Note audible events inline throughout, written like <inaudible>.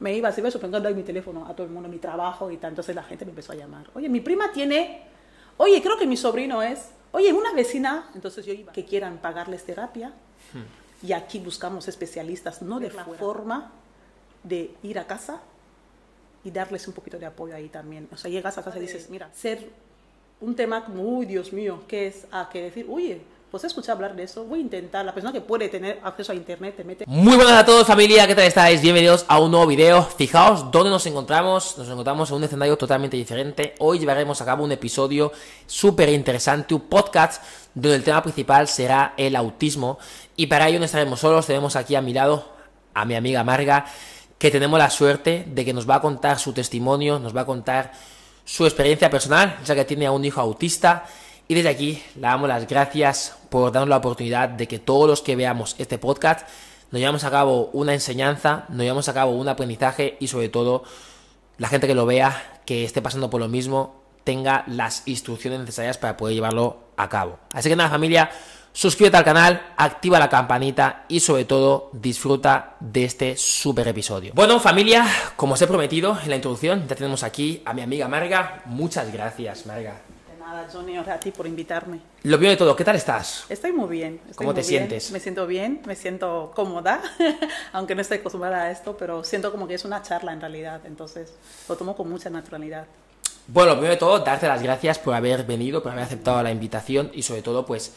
me iba así, suponiendo mi teléfono a todo el mundo, mi trabajo y tal. Entonces la gente me empezó a llamar. Oye, mi prima tiene, oye, creo que mi sobrino es, oye, una vecina. Entonces yo iba, que quieran pagarles terapia. Y aquí buscamos especialistas, no de la forma de ir a casa y darles un poquito de apoyo ahí también. O sea, llegas a casa y dices, mira, ser un tema como, uy, Dios mío, ¿qué es? A que decir, oye, pues escuché hablar de eso, voy a intentar, la persona que puede tener acceso a internet te mete... Muy buenas a todos familia, ¿qué tal estáis? Bienvenidos a un nuevo video. Fijaos dónde nos encontramos, nos encontramos en un escenario totalmente diferente. Hoy llevaremos a cabo un episodio súper interesante, un podcast donde el tema principal será el autismo. Y para ello no estaremos solos, tenemos aquí a mi lado a mi amiga Marga, que tenemos la suerte de que nos va a contar su testimonio, nos va a contar su experiencia personal, ya que tiene a un hijo autista. Y desde aquí le damos las gracias por darnos la oportunidad de que todos los que veamos este podcast nos llevamos a cabo una enseñanza, nos llevamos a cabo un aprendizaje y sobre todo la gente que lo vea, que esté pasando por lo mismo, tenga las instrucciones necesarias para poder llevarlo a cabo. Así que nada familia, suscríbete al canal, activa la campanita y sobre todo disfruta de este super episodio. Bueno familia, como os he prometido en la introducción, ya tenemos aquí a mi amiga Marga. Muchas gracias Marga. Nada, a ti por invitarme. Lo primero de todo, ¿qué tal estás? Estoy muy bien. estoy ¿Cómo te muy bien. sientes? Me siento bien, me siento cómoda, <laughs> aunque no estoy acostumbrada a esto, pero siento como que es una charla en realidad, entonces lo tomo con mucha naturalidad. Bueno, lo primero de todo, darte las gracias por haber venido, por haber aceptado la invitación y sobre todo, pues,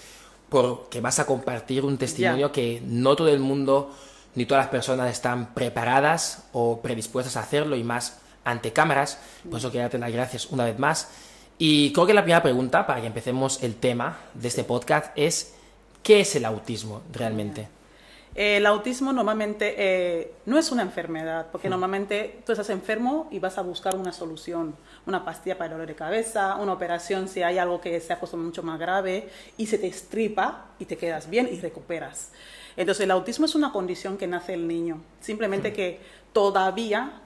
porque vas a compartir un testimonio que no todo el mundo ni todas las personas están preparadas o predispuestas a hacerlo y más ante cámaras. Por eso quiero darte las gracias una vez más. Y creo que la primera pregunta, para que empecemos el tema de este podcast, es ¿qué es el autismo realmente? Eh, El autismo normalmente eh, no es una enfermedad, porque normalmente tú estás enfermo y vas a buscar una solución, una pastilla para el dolor de cabeza, una operación si hay algo que se ha puesto mucho más grave y se te estripa y te quedas bien y recuperas. Entonces el autismo es una condición que nace el niño, simplemente que todavía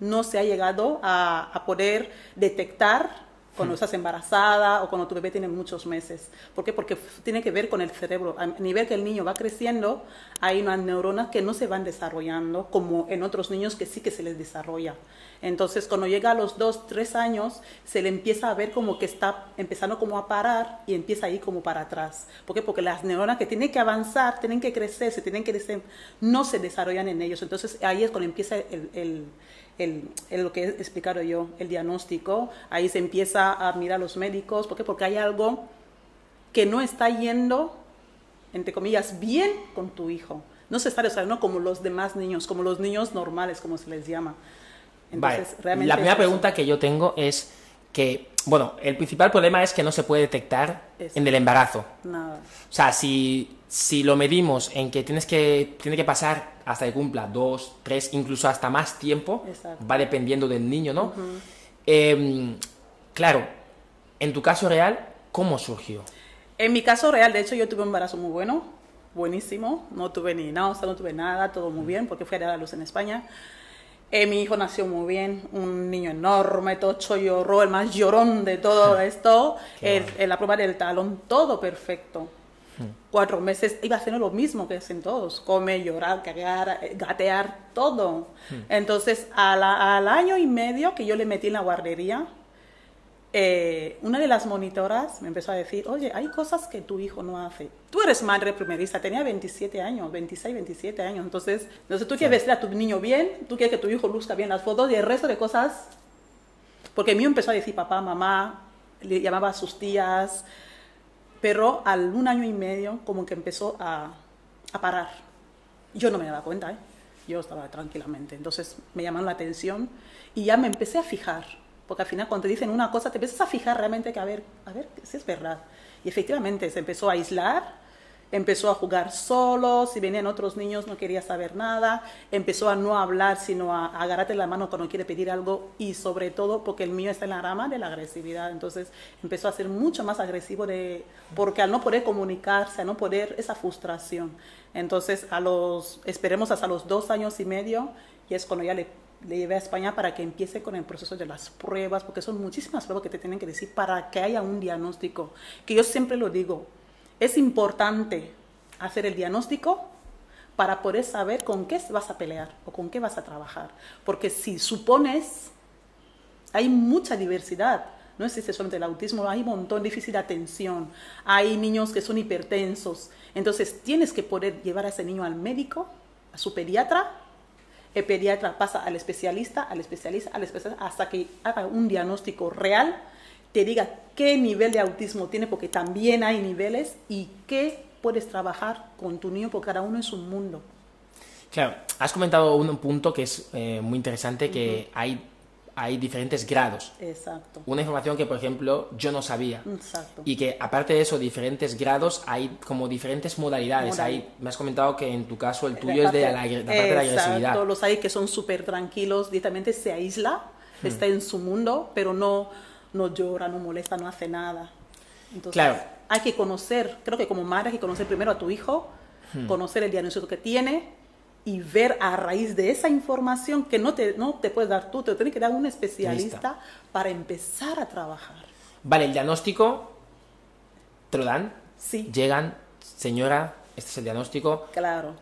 no se ha llegado a, a poder detectar cuando estás embarazada o cuando tu bebé tiene muchos meses. ¿Por qué? Porque tiene que ver con el cerebro. A nivel que el niño va creciendo, hay unas neuronas que no se van desarrollando como en otros niños que sí que se les desarrolla. Entonces, cuando llega a los dos, tres años, se le empieza a ver como que está empezando como a parar y empieza a ir como para atrás. ¿Por qué? Porque las neuronas que tienen que avanzar, tienen que crecer, se tienen que crecer, no se desarrollan en ellos. Entonces, ahí es cuando empieza el- el, el, el- lo que he explicado yo, el diagnóstico, ahí se empieza a mirar a los médicos, ¿por qué? Porque hay algo que no está yendo, entre comillas, bien con tu hijo. No se está desarrollando como los demás niños, como los niños normales, como se les llama. Vale, realmente la primera pregunta que yo tengo es que, bueno, el principal problema es que no se puede detectar Eso. en el embarazo. Nada. O sea, si, si lo medimos en que tienes que tiene que pasar hasta que cumpla dos, tres, incluso hasta más tiempo, Exacto. va dependiendo del niño, ¿no? Em, claro, en tu caso real, ¿cómo surgió? En mi caso real, de hecho, yo tuve un embarazo muy bueno, buenísimo. No tuve ni náusea, no tuve nada, todo muy bien, porque fui a dar a luz en España. Eh, mi hijo nació muy bien, un niño enorme, tocho, lloró, el más llorón de todo <laughs> esto. El- en la prueba del talón, todo perfecto. Cuatro meses iba haciendo lo mismo que hacen todos, comer, llorar, cagar, eh, gatear, todo. Entonces, a la- al año y medio que yo le metí en la guardería, eh, una de las monitoras me empezó a decir, oye, hay cosas que tu hijo no hace. Tú eres madre primeriza, tenía 27 años, 26, 27 años. Entonces, entonces tú quieres vestir a tu niño bien, tú quieres que tu hijo luzca bien las fotos y el resto de cosas. Porque mío empezó a decir papá, mamá, le llamaba a sus tías, pero al un año y medio como que empezó a, a parar. Yo no me daba cuenta, ¿eh? yo estaba tranquilamente. Entonces me llamaron la atención y ya me empecé a fijar, porque al final cuando te dicen una cosa te empiezas a fijar realmente que a ver, a ver si es verdad. Y efectivamente se empezó a aislar, empezó a jugar solo, si venían otros niños no quería saber nada, empezó a no hablar, sino a, a agarrarte la mano cuando quiere pedir algo y sobre todo porque el mío está en la rama de la agresividad, entonces empezó a ser mucho más agresivo de, porque al no poder comunicarse, al no poder, esa frustración. Entonces a los, esperemos hasta los dos años y medio y es cuando ya le, le llevé a España para que empiece con el proceso de las pruebas, porque son muchísimas pruebas que te tienen que decir para que haya un diagnóstico, que yo siempre lo digo, es importante hacer el diagnóstico para poder saber con qué vas a pelear o con qué vas a trabajar. Porque si supones, hay mucha diversidad. No existe solamente el autismo, hay un montón de déficit de atención, hay niños que son hipertensos. Entonces tienes que poder llevar a ese niño al médico, a su pediatra, el pediatra pasa al especialista, al especialista, al especialista, hasta que haga un diagnóstico real, te diga qué nivel de autismo tiene, porque también hay niveles, y qué puedes trabajar con tu niño, porque cada uno es un mundo. Claro, has comentado un punto que es eh, muy interesante, que hay, hay diferentes grados. Exacto. Una información que, por ejemplo, yo no sabía. Exacto. Y que aparte de eso, diferentes grados, hay como diferentes modalidades. Modal- Hay, me has comentado que en tu caso el tuyo es de la, la parte de la agresividad. Exacto, los hay que son súper tranquilos, directamente se aísla, Hmm. está en su mundo, pero no, no llora, no molesta, no hace nada. Entonces, Claro. hay que conocer, creo que como madre hay que conocer primero a tu hijo, Hmm. conocer el diagnóstico que tiene y ver a raíz de esa información que no te, no te puedes dar tú, te lo tiene que dar un especialista para empezar a trabajar. Vale, el diagnóstico te lo dan, Sí, llegan, señora, este es el diagnóstico. claro.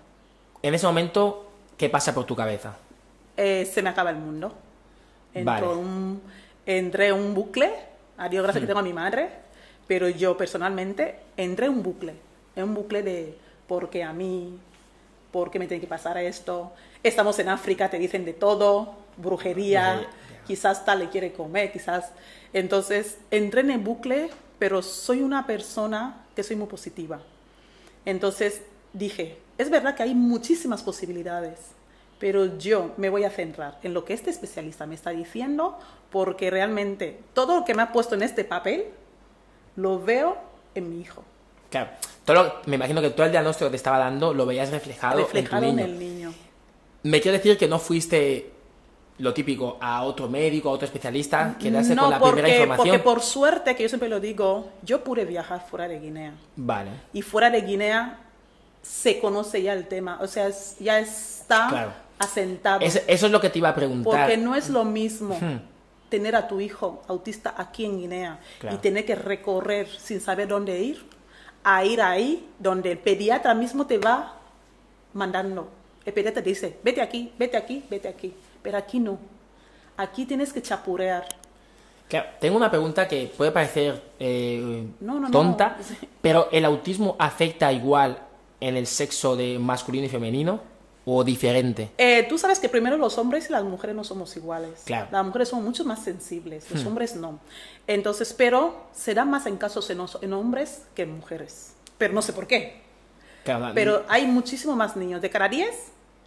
En ese momento, ¿qué pasa por tu cabeza? eh, se me acaba el mundo. Vale. un, entré en un bucle, a Dios gracias que tengo a mi madre, pero yo personalmente entré en un bucle, en un bucle de por qué a mí, por qué me tiene que pasar esto, estamos en África, te dicen de todo, brujería, Brujería, quizás tal le quiere comer, quizás... Entonces, entré en el bucle, pero soy una persona que soy muy positiva. Entonces dije, es verdad que hay muchísimas posibilidades, pero yo me voy a centrar en lo que este especialista me está diciendo, porque realmente todo lo que me ha puesto en este papel lo veo en mi hijo, Claro, todo lo- me imagino que todo el diagnóstico que te estaba dando lo veías reflejado, reflejado en en tu niño. el niño. Me quiero decir que no fuiste lo típico a otro médico, a otro especialista, quedarse no, con la porque, primera información. porque por suerte, que yo siempre lo digo, yo pude viajar fuera de Guinea. Vale, Y fuera de Guinea se conoce ya el tema, o sea, es- ya está Claro. asentado. Es- eso es lo que te iba a preguntar. Porque no es lo mismo Ujú. tener a tu hijo autista aquí en Guinea Claro. y tener que recorrer sin saber dónde ir, a ir ahí donde el pediatra mismo te va mandando. El pediatra te dice, vete aquí, vete aquí, vete aquí. Pero aquí no. Aquí tienes que chapurear. Claro, tengo una pregunta que puede parecer eh, No, no, no. tonta, <laughs> pero ¿el autismo afecta igual en el sexo de masculino y femenino o diferente? Eh, tú sabes que primero los hombres y las mujeres no somos iguales. Claro. Las mujeres son mucho más sensibles, los hombres no. Entonces, pero se da más en casos en, en hombres que en mujeres. Pero no sé por qué. Claro, Pero hay muchísimo más niños. De cada 10,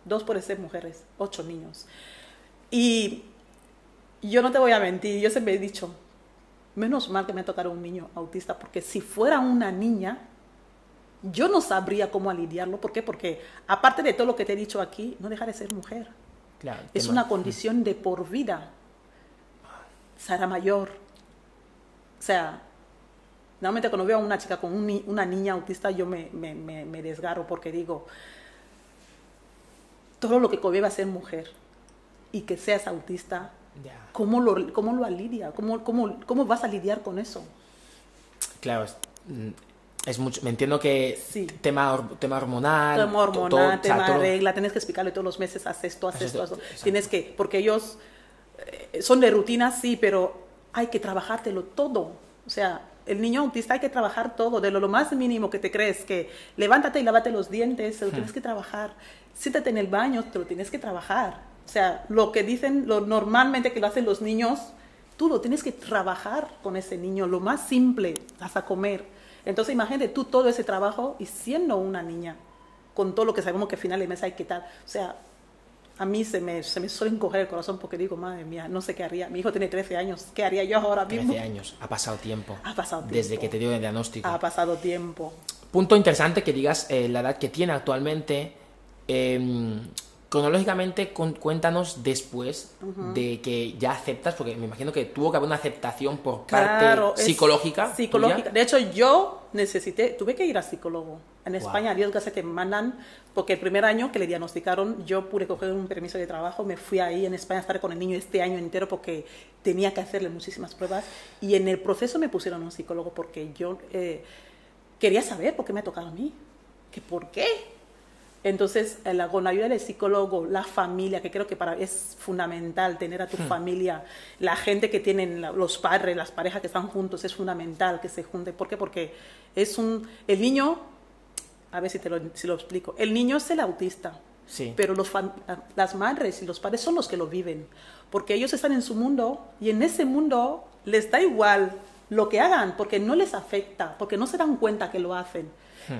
dos pueden ser mujeres, ocho niños. Y yo no te voy a mentir, yo siempre he dicho, menos mal que me tocara un niño autista, porque si fuera una niña, yo no sabría cómo lidiarlo. ¿Por qué? Porque aparte de todo lo que te he dicho aquí, no deja de ser mujer. claro, Es una condición de por vida. Será mayor. O sea, normalmente cuando veo a una chica con un una niña autista, yo me, me, me, me desgarro porque digo, todo lo que conlleva ser mujer y que seas autista. ¿cómo lo, cómo lo alidia? ¿Cómo, cómo, ¿Cómo vas a lidiar con eso? Claro, es, mucho. Me entiendo que Sí. tema, tema hormonal. tema hormonal, todo- o sea, tema todo- regla, tienes que explicarle todos los meses, haz esto, haz Haz esto, esto, haz esto. exacto. Tienes que, porque ellos eh, son de rutina, sí, pero hay que trabajártelo todo. O sea, el niño autista hay que trabajar todo, de lo, lo más mínimo que te crees, que levántate y lávate los dientes, te lo tienes que trabajar. Siéntate en el baño, te lo tienes que trabajar. O sea, lo que dicen, lo normalmente que lo hacen los niños, tú lo tienes que trabajar con ese niño, lo más simple, hasta comer. Entonces imagínate tú todo ese trabajo y siendo una niña, con todo lo que sabemos que al final de mes hay que tal. O sea, a mí se me, se me suele encoger el corazón porque digo, madre mía, no sé qué haría. Mi hijo tiene 13 años, ¿qué haría yo ahora mismo? 13 años, ha pasado tiempo. Ha pasado tiempo. Desde que te dio el diagnóstico. Ha pasado tiempo. Punto interesante que digas eh, la edad que tiene actualmente. eh, cronológicamente, cuéntanos después de que ya aceptas, porque me imagino que tuvo que haber una aceptación por parte Claro, es psicológica. Psicológica. tuya. De hecho, yo necesité, tuve que ir a psicólogo. En Wow. España, Dios gracias que mandan, porque el primer año que le diagnosticaron, yo pude coger un permiso de trabajo, me fui ahí en España a estar con el niño este año entero porque tenía que hacerle muchísimas pruebas. Y en el proceso me pusieron un psicólogo porque yo eh, quería saber por qué me ha tocado a mí. ¿Que ¿Por qué? Entonces, eh, la, con la ayuda del psicólogo, la familia, que creo que para es fundamental tener a tu familia, la gente que tienen, los padres, las parejas que están juntos, es fundamental que se junten. ¿Por qué? Porque es un, el niño, a ver si te lo, si lo explico, el niño es el autista, Sí. pero los las madres y los padres son los que lo viven, porque ellos están en su mundo y en ese mundo les da igual lo que hagan, porque no les afecta, porque no se dan cuenta que lo hacen.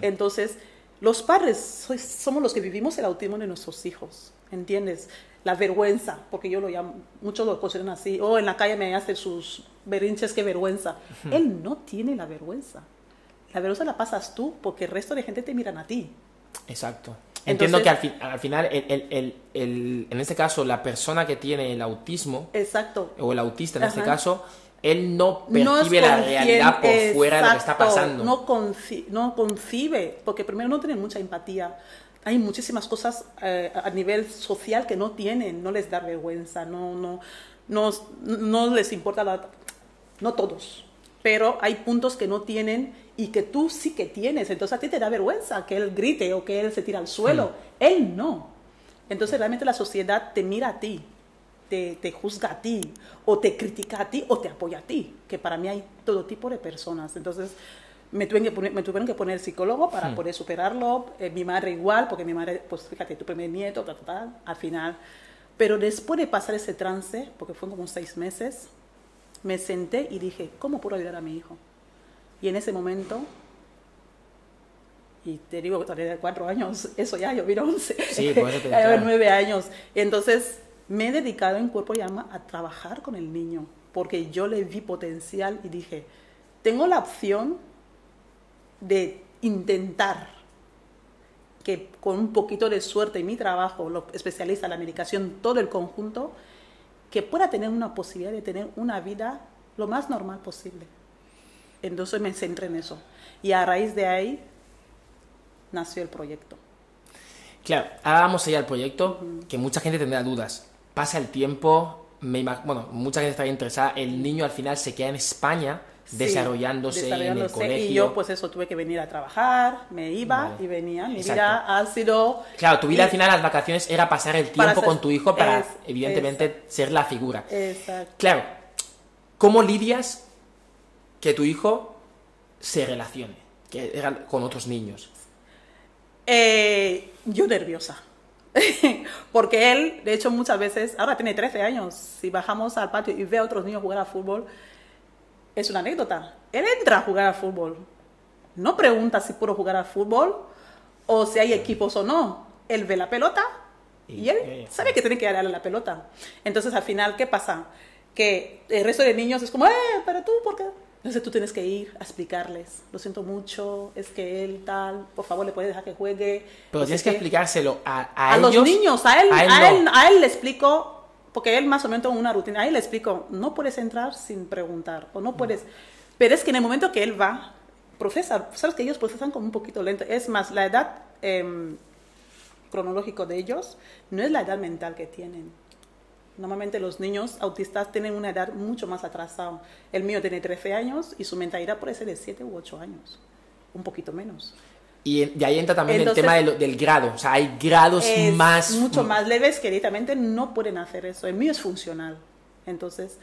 Entonces, los padres sois- somos los que vivimos el autismo de nuestros hijos, ¿entiendes? La vergüenza, porque yo lo llamo, muchos lo consideran así, o en la calle me hacen sus berrinches, qué vergüenza. Él no tiene la vergüenza. La vergüenza la pasas tú porque el resto de gente te miran a ti. Exacto. Entonces- Entiendo que al, fin- al final, el, el- el- el- en este caso, la persona que tiene el autismo, Exacto. o el autista en este caso, él no No percibe la conscien- realidad por fuera de lo que está pasando. No, conci- no concibe, porque primero no tienen mucha empatía. Hay muchísimas cosas eh, a nivel social que no tienen, no les da vergüenza, no, no, no, no les importa la... No todos, pero hay puntos que no tienen y que tú sí que tienes. Entonces a ti te da vergüenza que él grite o que él se tire al suelo. Hmm. Él no. Entonces realmente la sociedad te mira a ti, te, te juzga a ti, o te critica a ti, o te apoya a ti, que para mí hay todo tipo de personas. Entonces me tuvieron que poner, me tuvieron que poner psicólogo para Hmm. poder superarlo, eh, mi madre igual, porque mi madre, pues fíjate, tu primer nieto, tal, tal, tal, al final. Pero después de pasar ese trance, porque fue como seis meses, me senté y dije, ¿cómo puedo ayudar a mi hijo? Y en ese momento, y te digo todavía de cuatro años, <laughs> eso ya, yo vino once, Sí, <laughs> nueve años. Entonces, me he dedicado en cuerpo y alma a trabajar con el niño, porque yo le vi potencial y dije, tengo la opción de intentar que con un poquito de suerte y mi trabajo, lo especializa la medicación, todo el conjunto, que pueda tener una posibilidad de tener una vida lo más normal posible. Entonces me centré en eso. Y a raíz de ahí nació el proyecto. Claro, ahora vamos allá al proyecto, que mucha gente tendrá dudas. Pasa el tiempo, me bueno, mucha gente estaría interesada, el niño al final se queda en España Sí, desarrollándose, en el colegio. Y yo pues eso tuve que venir a trabajar, me iba Vale. y venía. Mi Exacto. vida ha sido... Claro, tu vida al final, las vacaciones, era pasar el tiempo ser- con tu hijo para, es- evidentemente, ser la figura. Exacto. Claro, ¿cómo lidias que tu hijo se relacione que con otros niños? Eh, yo nerviosa. <laughs> Porque él, de hecho, muchas veces, ahora tiene 13 años, si bajamos al patio y ve a otros niños jugar al fútbol, es una anécdota. Él entra a jugar al fútbol. No pregunta si puedo jugar al fútbol o si hay equipos o no. Él ve la pelota y, él sabe que tiene que darle la pelota. Entonces, al final, ¿qué pasa? Que el resto de niños es como, eh, pero tú, ¿por qué? Entonces tú tienes que ir a explicarles, lo siento mucho, es que él tal, por favor le puedes dejar que juegue. Pero no tienes que qué. explicárselo a, a, a los ellos, niños, a él, a él a, no. él, a él le explico, porque él más o menos tiene una rutina, a él le explico, no puedes entrar sin preguntar, o no puedes, pero es que en el momento que él va, profesa, sabes que ellos procesan como un poquito lento, es más, la edad em, cronológico de ellos no es la edad mental que tienen. Normalmente los niños autistas tienen una edad mucho más atrasada. El mío tiene 13 años y su mentalidad puede ser de 7 u 8 años, un poquito menos. Y de ahí entra también Entonces- el tema de lo- del grado. O sea, hay grados es más... mucho más leves que directamente no pueden hacer eso. El mío es funcional. Entonces,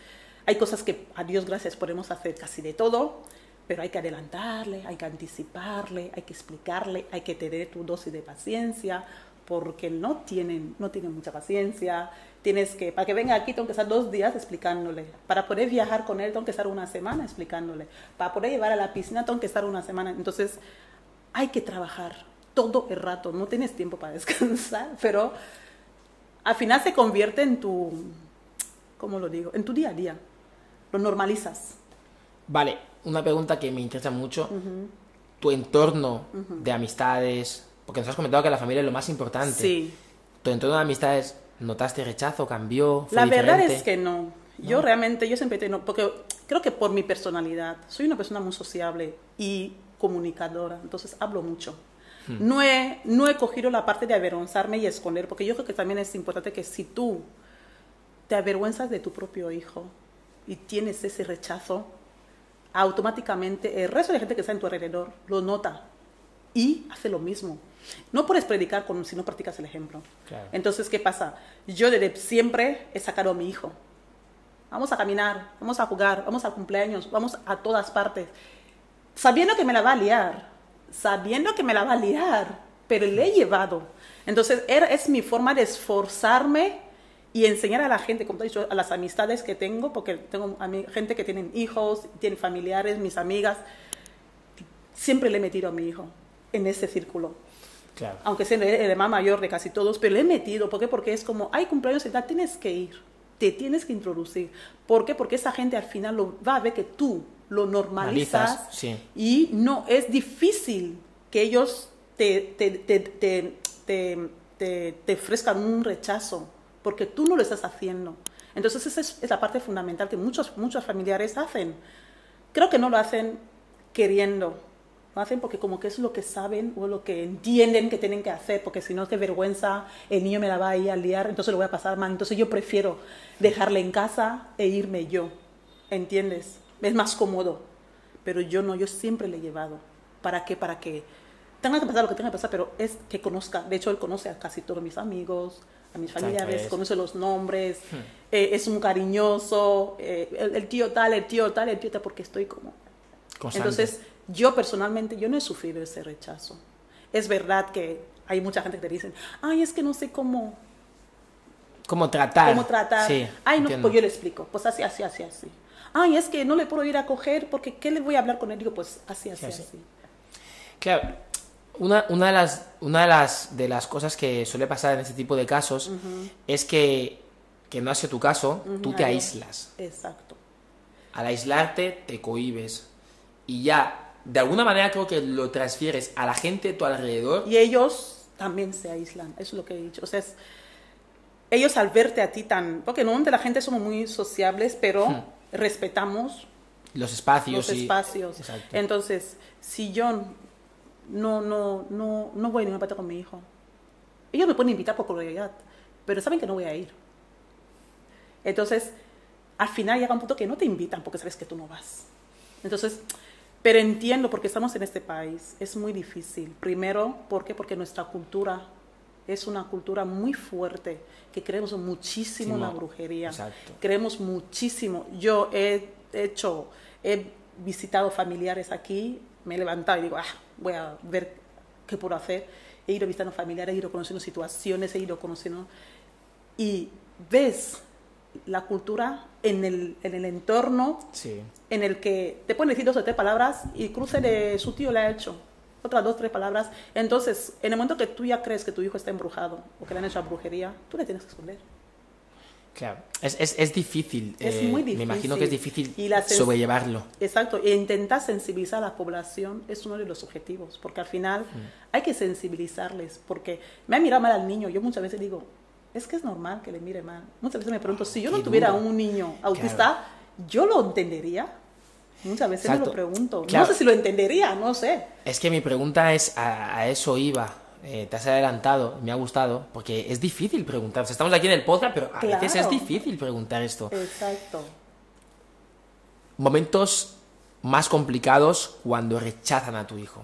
hay cosas que a Dios gracias podemos hacer casi de todo, pero hay que adelantarle, hay que anticiparle, hay que explicarle, hay que tener tu dosis de paciencia, porque no tienen, no tienen mucha paciencia. Tienes que, para que venga aquí tengo que estar dos días explicándole. Para poder viajar con él tengo que estar una semana explicándole. Para poder llevar a la piscina tengo que estar una semana. Entonces, hay que trabajar todo el rato, no tienes tiempo para <laughs> descansar, pero al final se convierte en tu, ¿cómo lo digo? En tu día a día. Lo normalizas. Vale, una pregunta que me interesa mucho. Tu entorno de amistades... Porque nos has comentado que la familia es lo más importante. Sí. Tu entorno de amistades, ¿notaste rechazo? ¿Cambió? ¿Fue La verdad diferente? es que no. Yo realmente, yo siempre tengo, porque creo que por mi personalidad, soy una persona muy sociable y comunicadora, entonces hablo mucho. No, he, no he cogido la parte de avergonzarme y esconder, porque yo creo que también es importante que si tú te avergüenzas de tu propio hijo y tienes ese rechazo, automáticamente el resto de gente que está en tu alrededor lo nota. y hace lo mismo. No puedes predicar con, si no practicas el ejemplo. Entonces, ¿qué pasa? Yo desde siempre he sacado a mi hijo. Vamos a caminar, vamos a jugar, vamos a cumpleaños, vamos a todas partes. Sabiendo que me la va a liar, sabiendo que me la va a liar, pero le he llevado. Entonces, es mi forma de esforzarme y enseñar a la gente, como te he dicho, a las amistades que tengo, porque tengo gente que tienen hijos, tienen familiares, mis amigas, siempre le he metido a mi hijo en ese círculo. Claro. Aunque sea el más mayor de casi todos, pero le he metido. ¿Por qué? Porque es como, hay cumpleaños y tal, tienes que ir, te tienes que introducir. ¿Por qué? Porque esa gente al final lo, va a ver que tú lo normalizas y no, es difícil que ellos te, te, te, te, te ofrezcan un rechazo, porque tú no lo estás haciendo. Entonces esa es, es la parte fundamental que muchos, muchos familiares hacen. Creo que no lo hacen queriendo, lo hacen porque como que es lo que saben o lo que entienden que tienen que hacer, porque si no, qué vergüenza, el niño me la va a ir a liar, entonces lo voy a pasar mal. Entonces yo prefiero dejarle en casa e irme yo, ¿entiendes? Es más cómodo. Pero yo no, yo siempre le he llevado. ¿Para qué? Para que tenga que pasar lo que tenga que pasar, pero es que conozca. De hecho, él conoce a casi todos mis amigos, a mis familiares, conoce los nombres, hmm. eh, es un cariñoso, eh, el, tío tal, el tío tal, el tío tal, porque estoy como... Entonces, yo personalmente, yo no he sufrido ese rechazo. Es verdad que hay mucha gente que te dicen, ay, es que no sé cómo... ¿Cómo tratar? ¿Cómo tratar? Sí, ay, no, pues yo le explico, pues así, así, así, así. Ay, es que no le puedo ir a coger porque ¿qué le voy a hablar con él? Digo, pues así, así, así. Claro, una, una, de las, una de, las, de las cosas que suele pasar en este tipo de casos es que, que no ha sido tu caso, tú te aíslas. Exacto. Al aislarte, te cohibes. Y ya de alguna manera creo que lo transfieres a la gente a tu alrededor. Y ellos también se aíslan, eso es lo que he dicho. O sea, ellos al verte a ti tan... Porque normalmente la gente somos muy sociables, pero hmm. respetamos los espacios. Los espacios. Entonces, si yo no, no, no, no voy a ninguna parte con mi hijo, ellos me pueden invitar por curiosidad, pero saben que no voy a ir. Entonces, al final llega un punto que no te invitan porque sabes que tú no vas. Entonces, pero entiendo porque estamos en este país, es muy difícil. Primero, ¿por qué? Porque nuestra cultura es una cultura muy fuerte, que creemos muchísimo en la brujería. Exacto. Creemos muchísimo. Yo he hecho, he visitado familiares aquí, me he levantado y digo, ah, voy a ver qué puedo hacer. He ido visitando familiares, he ido conociendo situaciones, he ido conociendo... Y ves la cultura en el, en el entorno en el que te pueden decir dos o tres palabras y cruce de su tío le ha hecho otras dos o tres palabras. Entonces, en el momento que tú ya crees que tu hijo está embrujado o que le han hecho brujería, tú le tienes que esconder. Claro, es, es, es difícil. Es eh, muy difícil. Me imagino que es difícil sobrellevarlo. Exacto, e intentar sensibilizar a la población es uno de los objetivos, porque al final mm. hay que sensibilizarles, porque me ha mirado mal al niño, yo muchas veces digo, es que es normal que le mire mal. Muchas veces me pregunto, si yo no tuviera un niño autista, ¿yo lo entendería? Muchas veces me lo pregunto. No sé si lo entendería, no sé. Es que mi pregunta es, a, eso iba. Eh, te has adelantado, me ha gustado, porque es difícil preguntar. estamos aquí en el podcast, pero a veces es difícil preguntar esto. Exacto. Momentos más complicados cuando rechazan a tu hijo.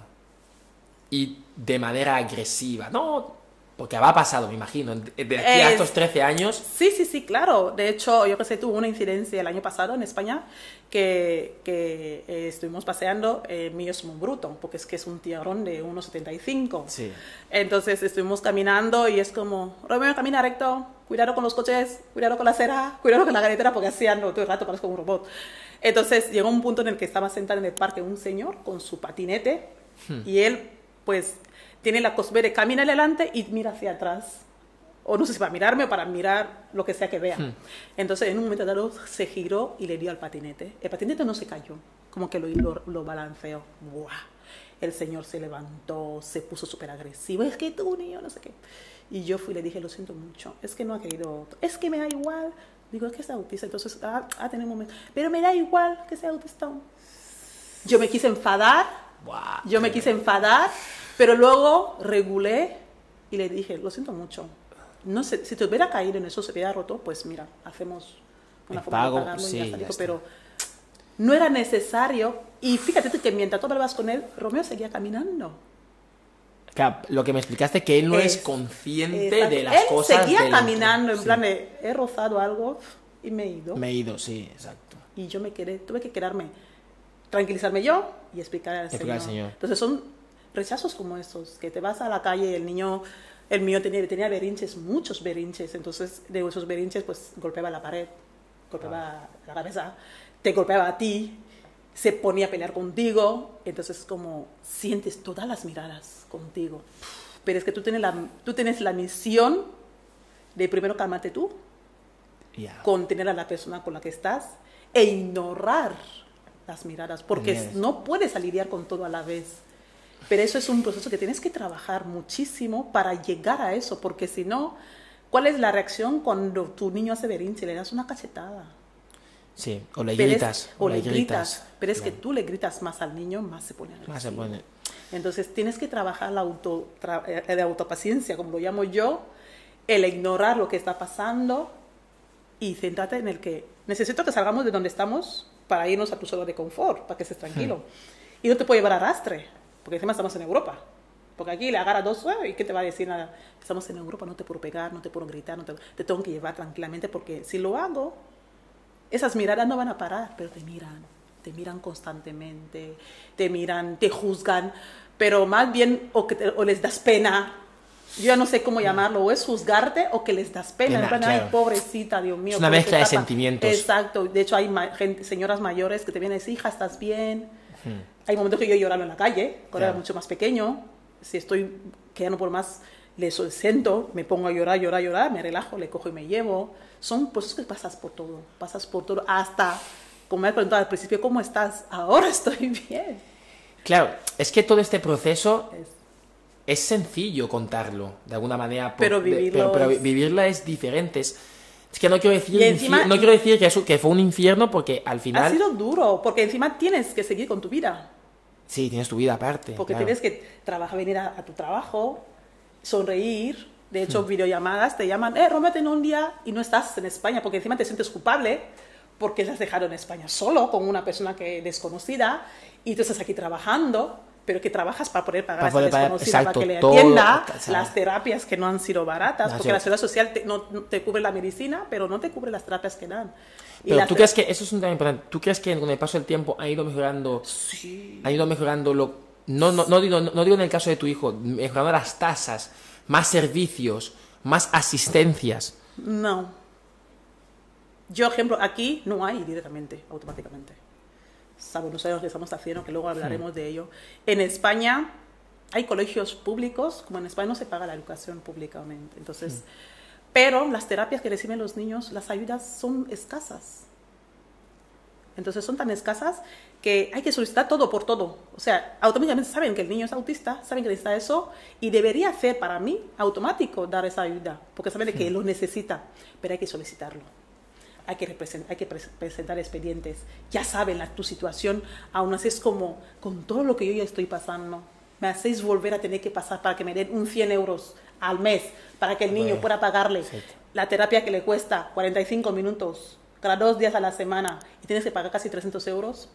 Y de manera agresiva. No, porque ha pasado, me imagino, de aquí a estos 13 años. Sí, sí, sí, claro. De hecho, yo que sé, tuvo una incidencia el año pasado en España que, que eh, estuvimos paseando, eh, mío es muy bruto, porque es que es un tiarón de 1,75. Sí. Entonces estuvimos caminando y es como, Romeo, camina recto, cuidado con los coches, cuidado con la acera, cuidado con la carretera, porque así ando todo el rato, parezco un robot. Entonces llegó un punto en el que estaba sentado en el parque un señor con su patinete hmm. y él, pues tiene la costumbre de caminar adelante y mira hacia atrás. O no sé si para mirarme o para mirar lo que sea que vea. Hmm. Entonces, en un momento dado, se giró y le dio al patinete. El patinete no se cayó, como que lo, lo, balanceó. ¡Buah! El señor se levantó, se puso súper agresivo. Es que tú, niño, no sé qué. Y yo fui y le dije, lo siento mucho, es que no ha querido, es que me da igual. Digo, es que es autista, entonces, ah, ah tener un momento. Pero me da igual que sea autista. Yo me quise enfadar, yo me quise enfadar pero luego regulé y le dije, lo siento mucho. No sé, si te hubiera caído en eso, se hubiera roto, pues mira, hacemos una forma de pagarlo y ya está. Pero no era necesario. Y fíjate que mientras tú hablabas con él, Romeo seguía caminando. Claro, lo que me explicaste que él no es, Es- consciente Exacto. de las Él cosas. seguía del- caminando, en sí. plan de, he rozado algo y me he ido. Me he ido, sí, exacto. Y yo me quedé, tuve que quedarme, tranquilizarme yo y explicar al, Explicar al señor. señor. Entonces son rechazos como estos, que te vas a la calle el niño, el mío tenía, tenía berinches, muchos berinches, entonces de esos berinches pues golpeaba la pared, golpeaba la cabeza, te golpeaba a ti, se ponía a pelear contigo, entonces como sientes todas las miradas contigo. Pero es que tú tienes la, tú tienes la misión de primero calmarte tú, Ya. contener a la persona con la que estás e ignorar las miradas, porque Yes. no puedes lidiar con todo a la vez. Pero eso es un proceso que tienes que trabajar muchísimo para llegar a eso, porque si no, ¿cuál es la reacción cuando tu niño hace berrinche? Le das una cachetada. Sí, o le Pero es- gritas. o le gritas. Pero es que Claro. tú le gritas más al niño, más se pone Más se agresivo. pone. Entonces tienes que trabajar la, auto, tra- eh, la autopaciencia, como lo llamo yo, el ignorar lo que está pasando y centrarte en el que necesito que salgamos de donde estamos para irnos a tu zona de confort, para que estés tranquilo. Y no te puedo llevar a arrastre, porque encima estamos en Europa. Porque aquí le agarra dos "Ay, y ¿qué te va a decir nada? Estamos en Europa, no te puedo pegar, no te puedo gritar, no te, te tengo que llevar tranquilamente porque si lo hago, esas miradas no van a parar, pero te miran, te miran constantemente, te miran, te juzgan, pero más bien o, que te- o les das pena. Yo ya no sé cómo llamarlo, o es juzgarte o que les das pena. Pena, en plan, Ay, claro. pobrecita, Dios mío. Es una ¿cómo mezcla de te tapa?". sentimientos. Exacto. De hecho, hay ma- gente, señoras mayores que te vienen y dicen, hija, ¿estás bien? Hay momentos que yo he llorado en la calle, cuando Claro. era mucho más pequeño. Si estoy quedando por más, le siento, me pongo a llorar, llorar, llorar, me relajo, le cojo y me llevo. Son procesos que pasas por todo, pasas por todo, hasta, como me preguntado al principio, ¿cómo estás? Ahora <laughs> estoy bien. Claro, es que todo este proceso Es- es sencillo contarlo, de alguna manera. por- Pero de- vivirlo pero, pero es- vivirla es diferente. Es, es que no quiero decir, encima- no quiero decir que, eso, que fue un infierno porque al Ha final... sido duro, porque encima tienes que seguir con tu vida. Sí, tienes tu vida aparte. Porque claro. tienes que trabajar, venir a, a tu trabajo, sonreír. De hecho, videollamadas te llaman, eh, rómete en un día y no estás en España, porque encima te sientes culpable porque te has dejado en España solo con una persona que desconocida y tú estás aquí trabajando, pero que trabajas para poder pagar Para a esa poder pagar, desconocida exacto, para que le atienda, las terapias que no han sido baratas, porque la seguridad social te, no, no te cubre la medicina, pero no te cubre las terapias que dan. Y Pero tú crees que, eso es un tema importante, ¿tú crees que con el paso del tiempo ha ido mejorando, Sí. ha ido mejorando lo... No, no, no, digo, no digo en el caso de tu hijo, mejorando las tasas, más servicios, más asistencias. No. Yo, ejemplo, aquí no hay directamente, automáticamente. Salvo nosotros que estamos haciendo, que luego hablaremos de ello. En España hay colegios públicos, como en España no se paga la educación públicamente. Entonces, pero las terapias que reciben los niños, las ayudas son escasas. Entonces son tan escasas que hay que solicitar todo por todo. O sea, automáticamente saben que el niño es autista, saben que necesita eso y debería ser para mí automático dar esa ayuda, porque saben de que lo necesita, pero hay que solicitarlo. Hay que, hay que pres- presentar expedientes. Ya saben la, tu situación, aún así es como con todo lo que yo ya estoy pasando. Me hacéis volver a tener que pasar para que me den un 100 euros al mes, para que el niño Bueno, pueda pagarle la terapia que le cuesta 45 minutos cada dos días a la semana y tienes que pagar casi 300 euros,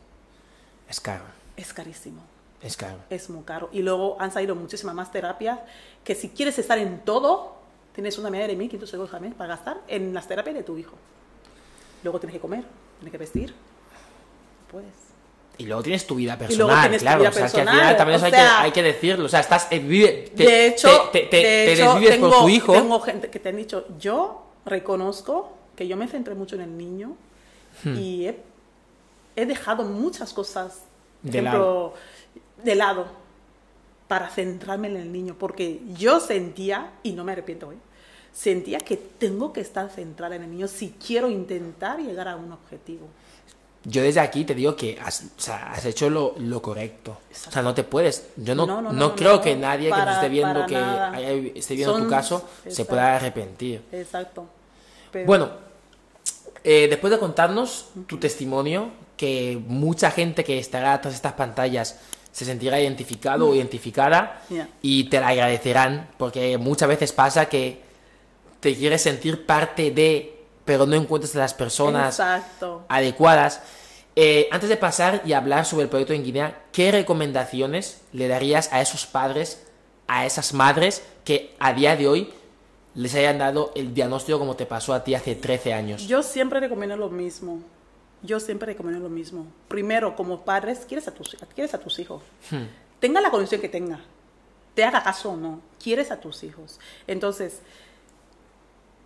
Es caro, es carísimo, es caro. es muy caro. Y luego han salido muchísimas más terapias que si quieres estar en todo, tienes una media de 1.500 euros mes para gastar en las terapias de tu hijo. Luego tienes que comer, tienes que vestir, puedes. Y luego tienes tu vida personal, claro. vida o sea, que al personal, final también o eso hay, sea- que, hay que decirlo. O sea, estás, eh, vive- te, de hecho, te, te- de te hecho, desvives tengo, por tu hijo. tengo gente que te han dicho, yo reconozco que yo me centré mucho en el niño Hmm. y he, he dejado muchas cosas, De ejemplo, de lado para centrarme en el niño, porque yo sentía, y no me arrepiento hoy, sentía que tengo que estar centrada en el niño si quiero intentar llegar a un objetivo. Yo desde aquí te digo que has, o sea, has hecho lo, lo correcto. O sea, no te puedes. Yo no, No, no, no, creo que nadie que nos para- esté viendo, para que haya- esté viendo tu Son- caso, se exacto. pueda arrepentir. Exacto. Pero- Bueno, eh, después de contarnos tu testimonio, que mucha gente que estará tras estas pantallas se sentirá identificado o identificada Ya. y te la agradecerán, porque muchas veces pasa que te quieres sentir parte de, pero no encuentras a las personas Exacto. adecuadas. Eh, antes de pasar y hablar sobre el proyecto en Guinea, ¿qué recomendaciones le darías a esos padres a esas madres que a día de hoy les hayan dado el diagnóstico como te pasó a ti hace 13 años? Yo siempre recomiendo lo mismo. Yo siempre recomiendo lo mismo. Primero, como padres, quieres a tus, quieres a tus hijos. Hmm. Tenga la condición que tenga. Te haga caso o no. Quieres a tus hijos. Entonces,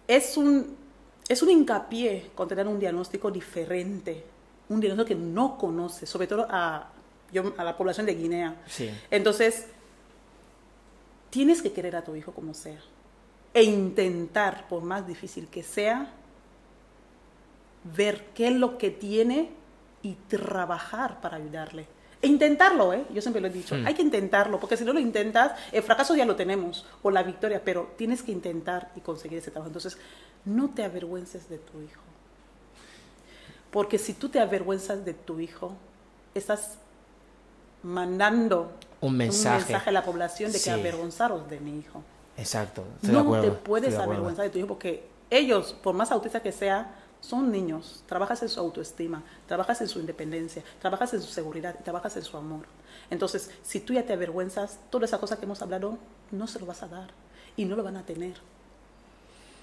es un, es un hincapié con tener un diagnóstico diferente. Un diagnóstico que no conoce, sobre todo a, yo, a la población de Guinea. Sí. Entonces, tienes que querer a tu hijo como sea. E intentar, por más difícil que sea, ver qué es lo que tiene y trabajar para ayudarle. E intentarlo, ¿eh? Yo siempre lo he dicho, Hmm. hay que intentarlo, porque si no lo intentas, el fracaso ya lo tenemos, o la victoria, pero tienes que intentar y conseguir ese trabajo. Entonces, no te avergüences de tu hijo. Porque si tú te avergüenzas de tu hijo, estás mandando Un mensaje. a la población de que Sí. avergonzaros de mi hijo. Exacto. estoy de No acuerdo, te puedes de avergonzar de tu hijo porque ellos, por más autistas que sea, son niños. Trabajas en su autoestima, trabajas en su independencia, trabajas en su seguridad y trabajas en su amor. Entonces, si tú ya te avergüenzas, todas esas cosas que hemos hablado no se lo vas a dar y no lo van a tener.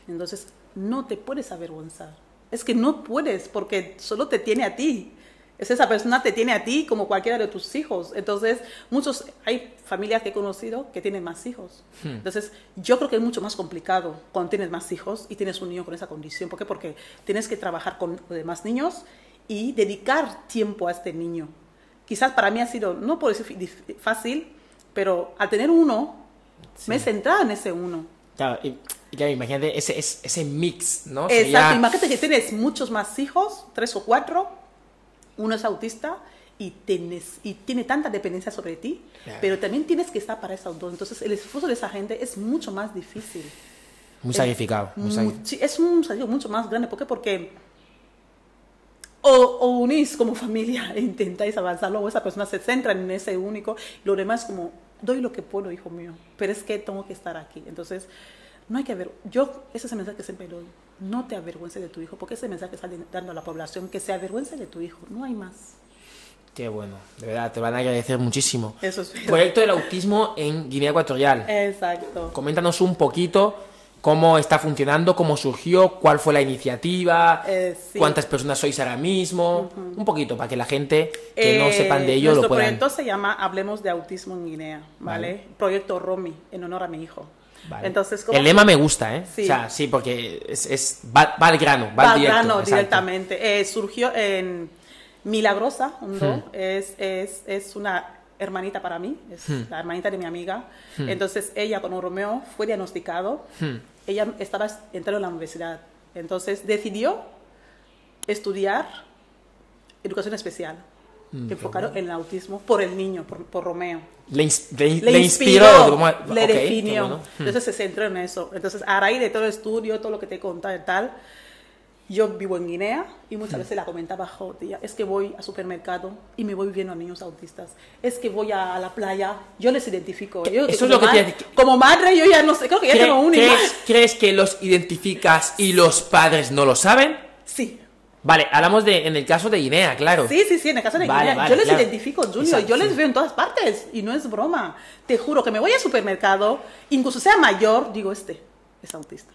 Entonces, no te puedes avergonzar. Es que no puedes porque solo te tiene a ti. Es esa persona te tiene a ti como cualquiera de tus hijos. Entonces, muchos, hay familias que he conocido que tienen más hijos. Entonces, yo creo que es mucho más complicado cuando tienes más hijos y tienes un niño con esa condición. ¿Por qué? Porque tienes que trabajar con los demás niños y dedicar tiempo a este niño. Quizás para mí ha sido, no por decir fácil, pero al tener uno, me he centrado en ese uno. Claro, y, y claro, imagínate ese, ese, ese mix, ¿no? Exacto, Sería- imagínate que tienes muchos más hijos, tres o cuatro, uno es autista y, tienes, y tiene tanta dependencia sobre ti, Claro. pero también tienes que estar para esos dos. Entonces el esfuerzo de esa gente es mucho más difícil. Muy sacrificado. muy Mu- sacrificado. sí, es un sacrificio mucho más grande. ¿Por qué? Porque o, o unís como <laughs> familia e intentáis avanzarlo, o esa persona se centra en ese único, lo demás como, doy lo que puedo, hijo mío, pero es que tengo que estar aquí. Entonces, no hay que ver, yo, ese es el mensaje que siempre doy, no te avergüences de tu hijo, porque ese mensaje está dando a la población, que se avergüence de tu hijo, no hay más. Qué bueno, de verdad, te van a agradecer muchísimo. Eso es Proyecto del autismo en Guinea Ecuatorial. Exacto. Coméntanos un poquito cómo está funcionando, cómo surgió, cuál fue la iniciativa, Eh, sí. cuántas personas sois ahora mismo, un poquito para que la gente que no Eh, sepan de ello nuestro lo puedan. proyecto se llama Hablemos de Autismo en Guinea, ¿vale? Vale. Proyecto Romy, en honor a mi hijo. Vale. Entonces, ¿cómo El lema me gusta, ¿eh? Sí. O sea, sí, porque es, es- va, va al grano, va, Va al directo. grano directamente. Eh, surgió en Milagrosa, Hondo. Hmm. es, es, es una hermanita para mí, es Hmm. la hermanita de mi amiga. Entonces ella con Romeo fue diagnosticado, Hmm. ella estaba entrando en la universidad, entonces decidió estudiar educación especial, Hmm, enfocado en el autismo por el niño, por, por Romeo. Le, ins- le- Le, inspiró, inspiró. como- le ok, qué definió. bueno. Hmm. Entonces se centró en eso. Entonces, a raíz de todo el estudio, todo lo que te he contado y tal, yo vivo en Guinea y muchas Hmm. veces la comentaba, "Jo, tía, es que voy al supermercado y me voy viendo a niños autistas. Es que voy a, la playa, yo les identifico. Yo, Eso es lo que te ma- iba a decir. Como madre, yo ya no sé, creo que ya ¿Cre- tengo un ¿crees, crees que los identificas y los padres no lo saben? Vale, hablamos de en el caso de Guinea, claro. Sí, sí, sí, en el caso de Vale, Guinea. vale, yo les claro. identifico, Junior, Exacto, yo les sí. veo en todas partes y no es broma. Te juro que me voy al supermercado, incluso sea mayor, digo, este es autista.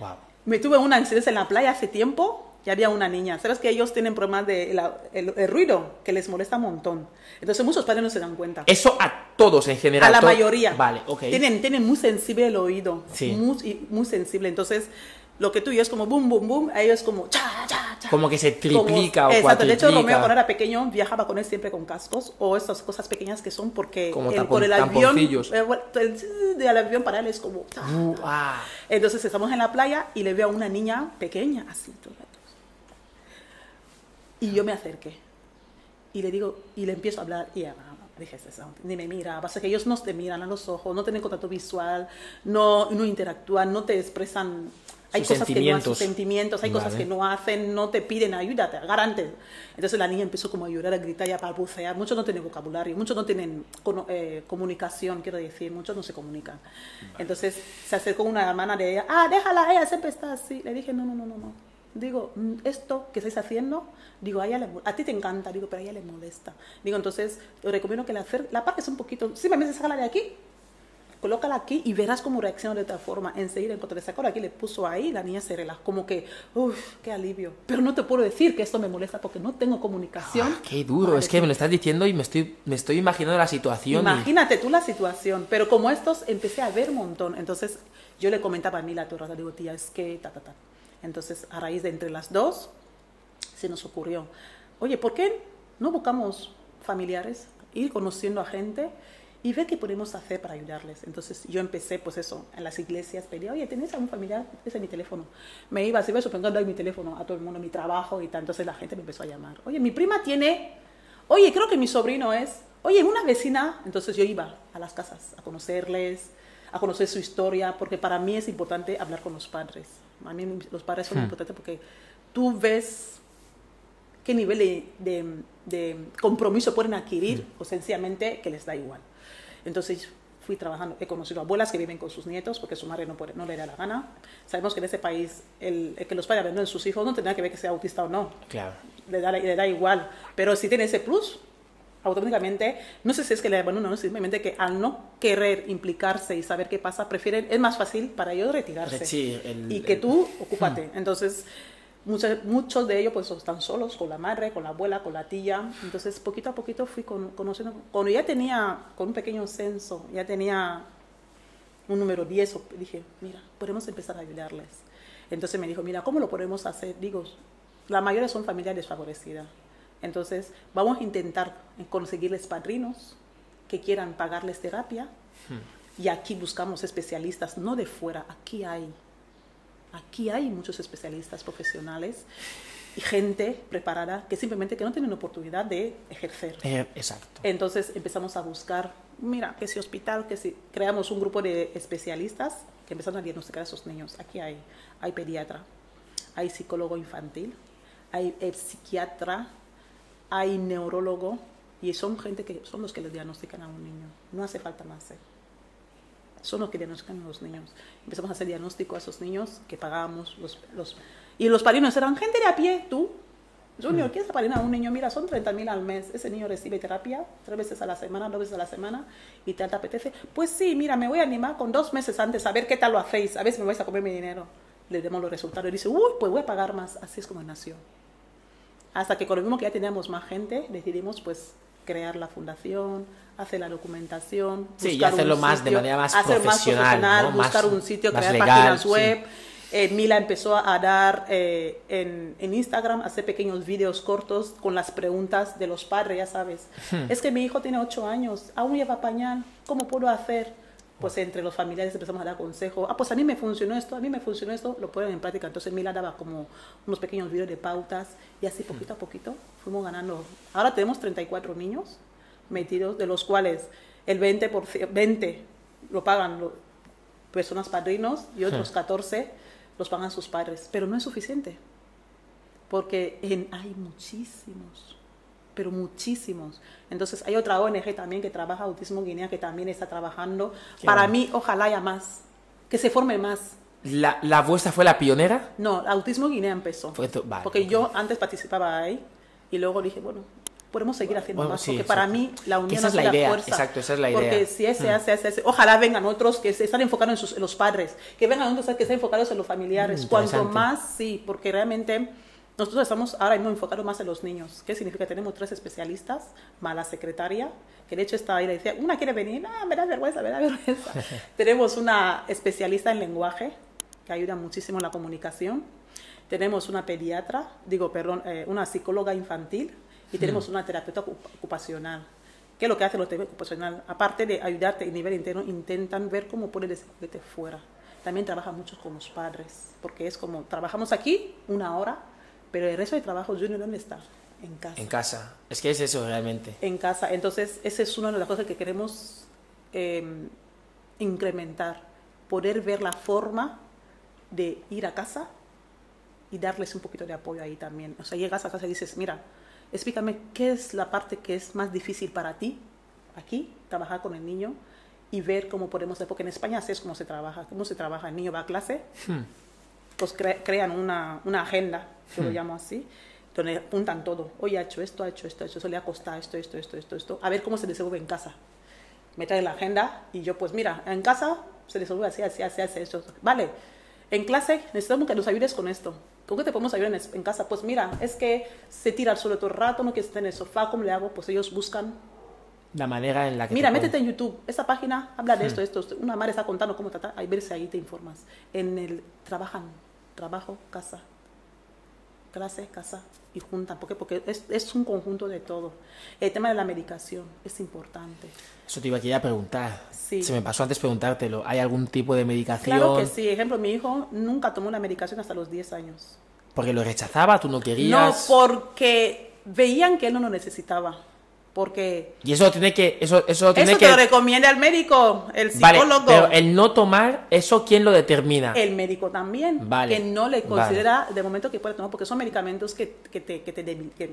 Wow. Me tuve una incidencia en la playa hace tiempo y había una niña. ¿Sabes que ellos tienen problemas de la- el, el ruido que les molesta un montón? Entonces muchos padres no se dan cuenta. Eso a todos en general. A la mayoría. Vale, ok. Tienen, tienen muy sensible el oído. Sí. Muy, muy sensible. Entonces, lo que tú y yo es como boom, boom, boom. A ellos es como cha, cha, cha. Como que se triplica Como- o Exacto. De hecho. Romeo cuando era pequeño viajaba con él siempre con cascos o estas cosas pequeñas que son porque Como el- por el avión, eh, el, del avión para él es como... cha, Uh, ah. Entonces estamos en la playa y le veo a una niña pequeña, así. Y yo me acerqué. Y le digo, y le empiezo a hablar, y "Ah, dije, "Este es auti- ni me mira, pasa que ellos no te miran a los ojos, no tienen contacto visual, no, no interactúan, no te expresan, hay Sus cosas que no hacen, sentimientos. sentimientos, hay cosas Vale. que no hacen, no te piden ayuda, te agarante. Entonces la niña empezó como a llorar, a gritar y a balbucear, muchos no tienen vocabulario, muchos no tienen eh, comunicación, quiero decir, muchos no se comunican. Entonces se acercó una hermana de ella, ah, déjala, ella siempre está así. Le dije, no, no, no, no, no. Digo, "Mm, esto que estáis haciendo, digo, a, ella le a ti te encanta, digo, pero a ella le molesta. Digo, entonces, te recomiendo que la, la aparques un poquito, simplemente sácala de aquí colócala aquí y verás cómo reacciona de otra forma. Enseguida, cuando le sacó aquí, le puso ahí, la niña se relajó, como que, uff, qué alivio. Pero no te puedo decir que esto me molesta porque no tengo comunicación. Ah, qué duro, es que me lo estás diciendo y me estoy, me estoy imaginando la situación. Imagínate tú la situación, pero como estos empecé a ver un montón, entonces yo le comentaba a mí la torre, digo, tía, es que, ta, ta, ta. Entonces, a raíz de entre las dos, se nos ocurrió, oye, ¿por qué no buscamos familiares, ir conociendo a gente? Y ver qué podemos hacer para ayudarles. Entonces yo empecé, pues eso, en las iglesias, pedía, oye, ¿tenés algún familiar? Ese es mi teléfono. Me iba, se iba suponiendo mi teléfono a todo el mundo, mi trabajo y tal. Entonces la gente me empezó a llamar. Oye, mi prima tiene, oye, creo que mi sobrino es, oye, una vecina. Entonces yo iba a las casas a conocerles, a conocer su historia, porque para mí es importante hablar con los padres. A mí los padres son hmm. importantes porque tú ves qué nivel de, de, compromiso pueden adquirir hmm. o sencillamente que les da igual. Entonces fui trabajando, he conocido abuelas que viven con sus nietos porque su madre no, puede, no le da la gana. Sabemos que en ese país el, que los padres abandonen sus hijos no tendrá que ver que sea autista o no. Claro. Le da, le da igual. Pero si tiene ese plus, automáticamente, no sé si es que le abandonan, no, simplemente que al no querer implicarse y saber qué pasa, prefieren, es más fácil para ellos retirarse. Sí, y que tú ocúpate. Hmm. <laughs> Entonces, Muchos, muchos de ellos pues están solos con la madre, con la abuela, con la tía. Entonces poquito a poquito fui conociendo. Cuando ya tenía, con un pequeño censo, ya tenía un número 10, dije, mira, podemos empezar a ayudarles. Entonces me dijo, mira, ¿cómo lo podemos hacer? Digo, la mayoría son familias desfavorecidas. Entonces vamos a intentar conseguirles padrinos que quieran pagarles terapia. Hmm. Y aquí buscamos especialistas, no de fuera, aquí hay Aquí hay muchos especialistas profesionales y gente preparada que simplemente que no tienen oportunidad de ejercer. Eh, exacto. Entonces empezamos a buscar, mira, que si hospital, que si creamos un grupo de especialistas que empezaron a diagnosticar a esos niños. Aquí hay, hay pediatra, hay psicólogo infantil, hay psiquiatra, hay neurólogo y son gente que son los que le diagnostican a un niño. No hace falta más. ¿eh? Son los que diagnostican a los niños. Empezamos a hacer diagnóstico a esos niños que pagábamos. Los, los, y los padrinos eran gente de a pie, tú. Junior, mm. ¿quieres apadrinar a un niño? Mira, son 30 mil al mes. Ese niño recibe terapia tres veces a la semana, dos veces a la semana, y te apetece. Pues sí, mira, me voy a animar con dos meses antes a ver qué tal lo hacéis, a ver si me vais a comer mi dinero. Le demos los resultados. Y dice, uy, pues voy a pagar más. Así es como nació. Hasta que con lo mismo que ya teníamos más gente, decidimos pues crear la fundación, hacer la documentación, sí, y hacerlo más de manera más profesional, buscar un sitio, crear páginas web. Eh, Mila empezó a dar eh, en, en, Instagram, hacer pequeños vídeos cortos con las preguntas de los padres, ya sabes. Hmm. Es que mi hijo tiene ocho años, aún lleva pañal, ¿cómo puedo hacer? Pues entre los familiares empezamos a dar consejo. Ah, pues a mí me funcionó esto, a mí me funcionó esto, lo ponen en práctica. Entonces Mila daba como unos pequeños vídeos de pautas y así poquito a poquito fuimos ganando. Ahora tenemos 34 niños metidos, de los cuales el 20, por, 20 lo pagan los personas padrinos y otros 14 los pagan sus padres. Pero no es suficiente, porque en, hay muchísimos, pero muchísimos. Entonces hay otra ONG también que trabaja Autismo Guinea que también está trabajando. Para mí, ojalá haya más, que se forme más. ¿La, ¿La vuestra fue la pionera? No, Autismo Guinea empezó. porque yo antes participaba ahí y luego dije, bueno, podemos seguir haciendo más, porque para mí la unión esa es la, idea, fuerza. Exacto, esa es la idea. Porque si ese mm. hace, hace, ojalá vengan otros que se están enfocados en, sus, los padres, que vengan otros que estén enfocados en los familiares. Mm, Cuanto más, sí, porque realmente nosotros estamos ahora mismo enfocados más en los niños. ¿Qué significa? Tenemos tres especialistas, más la secretaria, que de hecho está ahí y decía, una quiere venir, ah, me da vergüenza, me da vergüenza. <laughs> Tenemos una especialista en lenguaje, que ayuda muchísimo en la comunicación. Tenemos una pediatra, digo, perdón, eh, una psicóloga infantil, y tenemos una terapeuta ocupacional. ¿Qué es lo que hace la terapeuta ocupacional? Aparte de ayudarte a nivel interno, intentan ver cómo puedes desenvolverte fuera. También trabaja mucho con los padres, porque es como, trabajamos aquí una hora, pero el resto de trabajo, Junior, ¿dónde está? En casa. En casa. Es que es eso realmente. En casa. Entonces, esa es una de las cosas que queremos em, incrementar. Poder ver la forma de ir a casa y darles un poquito de apoyo ahí también. O sea, llegas a casa y dices, mira, explícame qué es la parte que es más difícil para ti aquí, trabajar con el niño y ver cómo podemos hacer, porque en España así es como se trabaja, cómo se trabaja, el niño va a clase, hmm. Pues crean una, una, agenda, yo lo hmm. llamo así, donde apuntan todo, hoy ha hecho esto, ha hecho esto, ha hecho eso, le ha costado esto, esto, esto, esto, esto, a ver cómo se desenvuelve en casa. me traen la agenda y yo, pues mira, en casa se resuelve así, así, así, así, eso. Vale, en clase necesitamos que nos ayudes con esto. ¿Cómo que te podemos ayudar en, en casa? Pues mira, es que se tira al suelo todo el rato, no que esté en el sofá, ¿cómo le hago? Pues ellos buscan La manera en la que... Mira, te métete ponen. en YouTube. Esta página habla de Hmm. esto, esto. Una madre está contando cómo tratar. Ahí verse ahí te informas. En el trabajan, trabajo, casa, clase, casa y juntan. ¿Por qué? Porque es, es un conjunto de todo. El tema de la medicación es importante. Eso te iba a querer preguntar. Sí. Se me pasó antes preguntártelo. ¿Hay algún tipo de medicación? Claro que sí. Ejemplo, mi hijo nunca tomó una medicación hasta los 10 años. Porque lo rechazaba, tú no No, querías. porque veían que él no lo necesitaba. Porque Y eso tiene que... Eso, eso tiene eso que... te lo recomienda el médico, el Vale, psicólogo. pero el no tomar, ¿eso quién lo determina? el médico también, Vale, que no le vale. considera de momento que puede tomar, porque son medicamentos que, que, te, que, te que,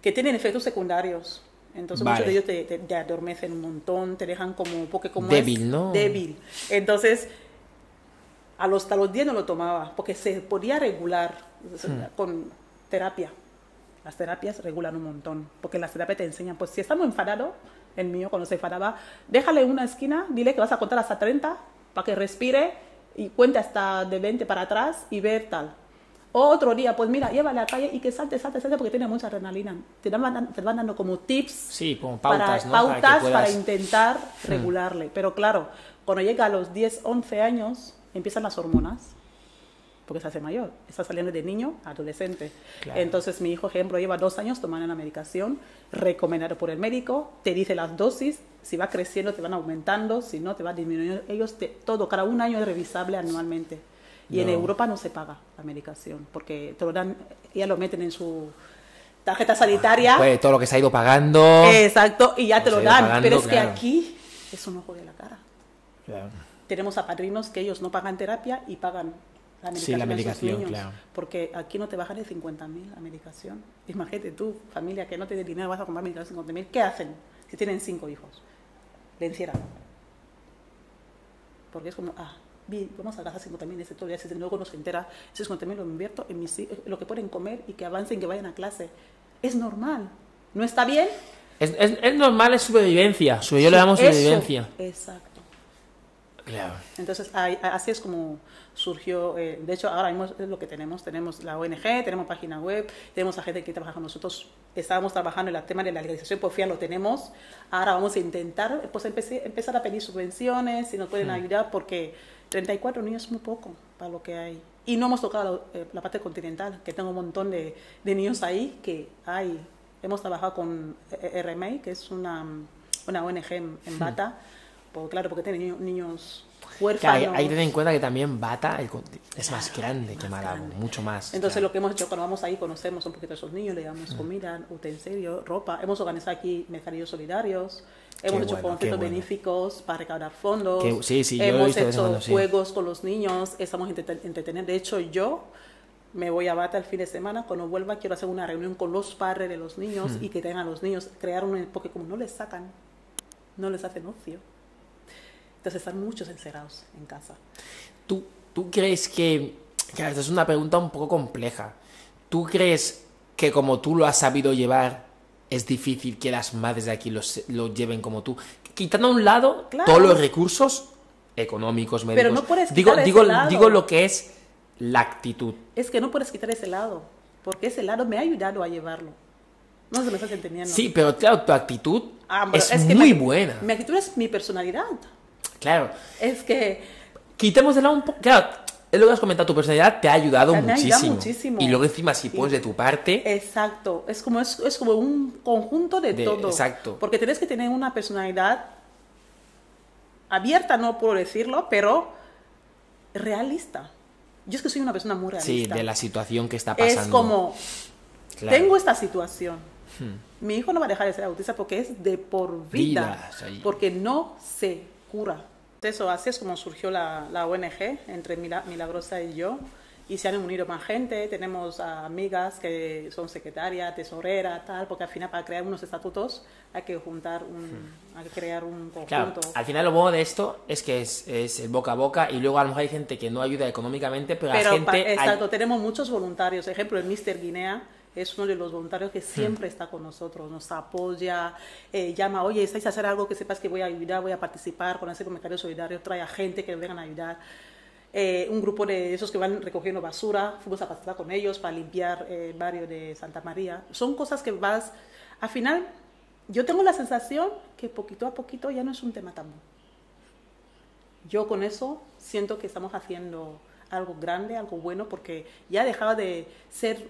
que tienen efectos secundarios. Entonces muchos de ellos te, te- te adormecen un montón, te dejan como, porque como Débil, es ¿no? débil. Entonces, a los, hasta los 10 no lo tomaba, porque se podía regular Hmm. con terapia. Las terapias regulan un montón, porque las terapias te enseñan, pues si está muy enfadado, el mío cuando se enfadaba, déjale una esquina, dile que vas a contar hasta 30 para que respire y cuente hasta de 20 para atrás y ver tal. O otro día, pues mira, llévale a la calle y que salte, salte, salte porque tiene mucha adrenalina. Te, dan- te van dando como tips Sí, como pautas, para, ¿no? pautas para intentar regularle. Pero claro, cuando llega a los 10, 11 años, empiezan las hormonas, porque se hace mayor. Está saliendo de niño a adolescente. Claro. Entonces, mi hijo, ejemplo, lleva dos años tomando la medicación, recomendado por el médico, te dice las dosis, si va creciendo te van aumentando, si no te va disminuyendo. Ellos, te- todo, cada un año es revisable anualmente. Y en No. Europa no se paga la medicación, porque te lo dan, ya lo meten en su tarjeta sanitaria. Pues todo lo que se ha ido pagando... Exacto, y ya te lo dan. pagando, pero es que claro. aquí es un ojo de la cara. Claro. Tenemos a padrinos que ellos no pagan terapia y pagan la medicación, Sí, la medicación, niños, claro. Porque aquí no te bajan de 50.000 la medicación. Imagínate tú, familia que no tiene dinero, vas a comprar medicación de 50.000. ¿Qué hacen si tienen cinco hijos? Le encierran. Porque es como, ah, bien, vamos a gastar 50.000 ese todo el día, si luego no se entera, ese 50.000 lo invierto en mis, lo que pueden comer y que avancen, que vayan a clase. Es normal. ¿No está bien? Es, es, es normal, es supervivencia. Su- Yo le llamo Eso, supervivencia. Exacto. Claro. Entonces, ahí- así es como surgió. eh, de hecho, ahora mismo es lo que tenemos. Tenemos la ONG, tenemos página web, tenemos a gente que trabaja con nosotros. Estábamos trabajando en el tema de la legalización, pues ya lo tenemos. Ahora vamos a intentar pues empecé- empezar a pedir subvenciones, si nos pueden ayudar, porque 34 niños es muy poco para lo que hay. Y no hemos tocado eh, la parte continental, que tengo un montón de, de niños ahí que hay. Hemos trabajado con eh, RMI, que es una, una ONG en, en Bata, pues, claro, porque tiene niños, niños Claro, huérfanos. hay, hay que tener en cuenta que también Bata el es más grande que Malabo, mucho más. Entonces claro. lo que hemos hecho cuando vamos ahí, conocemos un poquito a esos niños, le damos comida, utensilios, ropa. Hemos organizado aquí mercadillos solidarios, hemos Qué hecho bueno, conciertos bueno. benéficos para recaudar fondos. Qué- sí, sí, yo lo he hemos hecho cuando, sí. juegos con los niños, estamos entretener. De hecho, yo me voy a Bata el fin de semana, cuando vuelva quiero hacer una reunión con los padres de los niños Hmm. y que tengan a los niños, crear un... Porque como no les sacan, no les hacen ocio. Entonces están muchos encerrados en casa. ¿Tú, ¿Tú crees que... Claro, esta es una pregunta un poco compleja. ¿Tú crees que como tú lo has sabido llevar, es difícil que las madres de aquí lo, se- lo lleven como tú? Quitando a un lado Claro. todos los recursos económicos, médicos. Pero no puedes digo, quitar digo, ese lado. digo lo que es la actitud. Es que no puedes quitar ese lado, porque ese lado me ha ayudado a llevarlo. No si me estás entendiendo. Sí, pero claro, tu actitud Ah, es, que muy mi- buena. Mi actitud es mi personalidad. Claro. Es que Quitemos de lado un poco. Claro, es lo que has comentado, tu personalidad te ha ayudado, ha ayudado muchísimo. muchísimo. Y luego encima, si pones de tu parte. Exacto, es como, es, es como un conjunto de, De- todo. exacto. Porque tienes que tener una personalidad abierta, no puedo decirlo, pero realista. Yo es que soy una persona muy Sí, realista. de la situación que está pasando. es como, Claro. tengo esta situación. Mi hijo no va a dejar de ser autista porque es de por vida, Vida, sí. porque no se cura. Eso, así es como surgió la, la ONG entre Mila- Milagrosa y yo. Y se han unido más gente, tenemos amigas que son secretaria, tesorera, tal, porque al final para crear unos estatutos hay que juntar un, hay que crear un Claro, conjunto. al final lo bueno de esto es que es, es el boca a boca y luego a lo mejor hay gente que no ayuda económicamente, pero, Pero la gente... pa- hay- exacto, tenemos muchos voluntarios. Ejemplo, el Mister Guinea es uno de los voluntarios que siempre está con nosotros, nos apoya, eh, llama, oye, ¿estáis a hacer algo que sepas que voy a ayudar, voy a participar con ese comentario solidario? Trae a gente que vengan a ayudar. Eh, un grupo de esos que van recogiendo basura, fuimos a pasar con ellos para limpiar eh, el barrio de Santa María. Son cosas que vas, al final, yo tengo la sensación que poquito a poquito ya no es un tema tabú. Yo con eso siento que estamos haciendo algo grande, algo bueno, porque ya dejaba de ser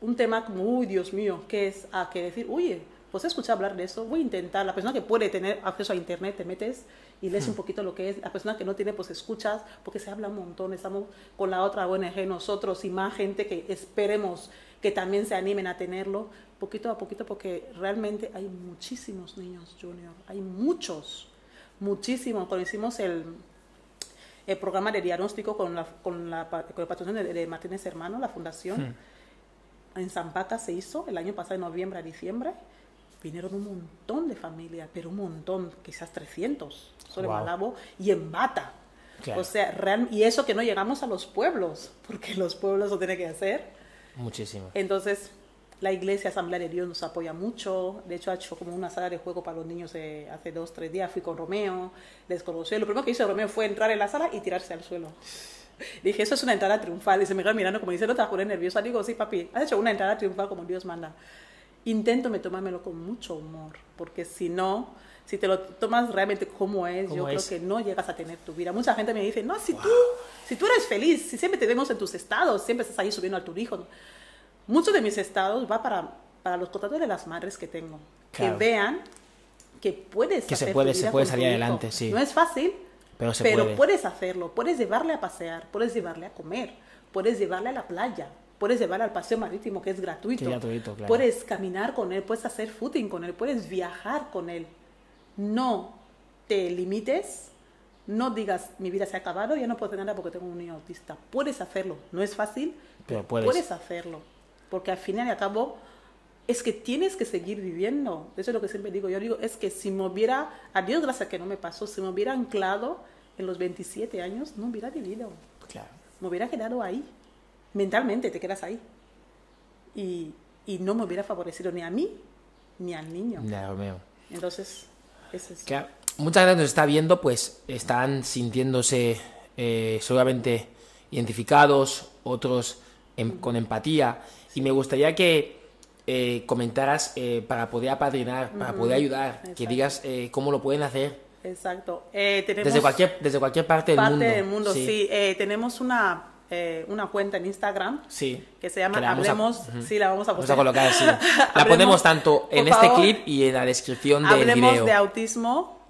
un tema como, uy, Dios mío, ¿qué es? A que decir, uy, pues escuché hablar de eso, voy a intentar. La persona que puede tener acceso a Internet, te metes y lees un hmm. poquito lo que es. La persona que no tiene, pues escuchas, porque se habla un montón. Estamos con la otra ONG, nosotros y más gente que esperemos que también se animen a tenerlo, poquito a poquito, porque realmente hay muchísimos niños junior, hay muchos, muchísimos. Cuando hicimos el, el programa de diagnóstico con, la, con, la, con el patrocinio de, Martínez Hermano, la fundación, hmm en Zampata se hizo el año pasado, de noviembre a diciembre. Vinieron un montón de familias, pero un montón, quizás 300, sobre Malabo y en Bata. O sea, real, y eso que no llegamos a los pueblos, porque los pueblos lo tienen que hacer. Muchísimo. Entonces, la iglesia Asamblea de Dios nos apoya mucho. De hecho, ha hecho como una sala de juego para los niños hace dos, tres días. Fui con Romeo, les conocí. Lo primero que hizo Romeo fue entrar en la sala y tirarse al suelo. Dije, eso es una entrada triunfal. Y se me queda mirando como diciendo, te poner nerviosa. Digo, sí, papi, has hecho una entrada triunfal como Dios manda. Intento me tomármelo con mucho humor, porque si no, si te lo tomas realmente como es, yo creo que no llegas a tener tu vida. Mucha gente me dice, no, si tú, si tú eres feliz, si siempre te vemos en tus estados, siempre estás ahí subiendo a tu hijo. Muchos de mis estados va para, para los contratos de las madres que tengo. Que vean que puedes que se puede, se puede salir adelante, sí. No es fácil, pero, puedes hacerlo, puedes llevarle a pasear, puedes llevarle a comer, puedes llevarle a la playa, puedes llevarle al paseo marítimo que es gratuito, puedes caminar con él, puedes hacer footing con él, puedes viajar con él. No te limites, no digas mi vida se ha acabado, ya no puedo hacer nada porque tengo un niño autista. Puedes hacerlo, no es fácil, pero puedes, puedes hacerlo, porque al final y al cabo es que tienes que seguir viviendo. Eso es lo que siempre digo. Yo digo, es que si me hubiera, a Dios gracias que no me pasó, si me hubiera anclado en los 27 años, no hubiera vivido. Claro. Me hubiera quedado ahí. Mentalmente te quedas ahí. Y, y no me hubiera favorecido ni a mí ni al niño. Claro, mío. Entonces, eso es. Claro. Mucha gente nos está viendo, pues están sintiéndose eh, seguramente identificados, otros con empatía. Y me gustaría que eh, comentaras eh, para poder apadrinar, para poder ayudar, que digas eh, cómo lo pueden hacer. Exacto. desde, cualquier, desde cualquier parte del mundo. Parte del mundo, sí. tenemos una, una cuenta en Instagram sí. que se llama Hablemos. Sí, la vamos a, vamos a colocar, sí. <laughs> la ponemos tanto en este clip y en la descripción del Hablemos video. de autismo,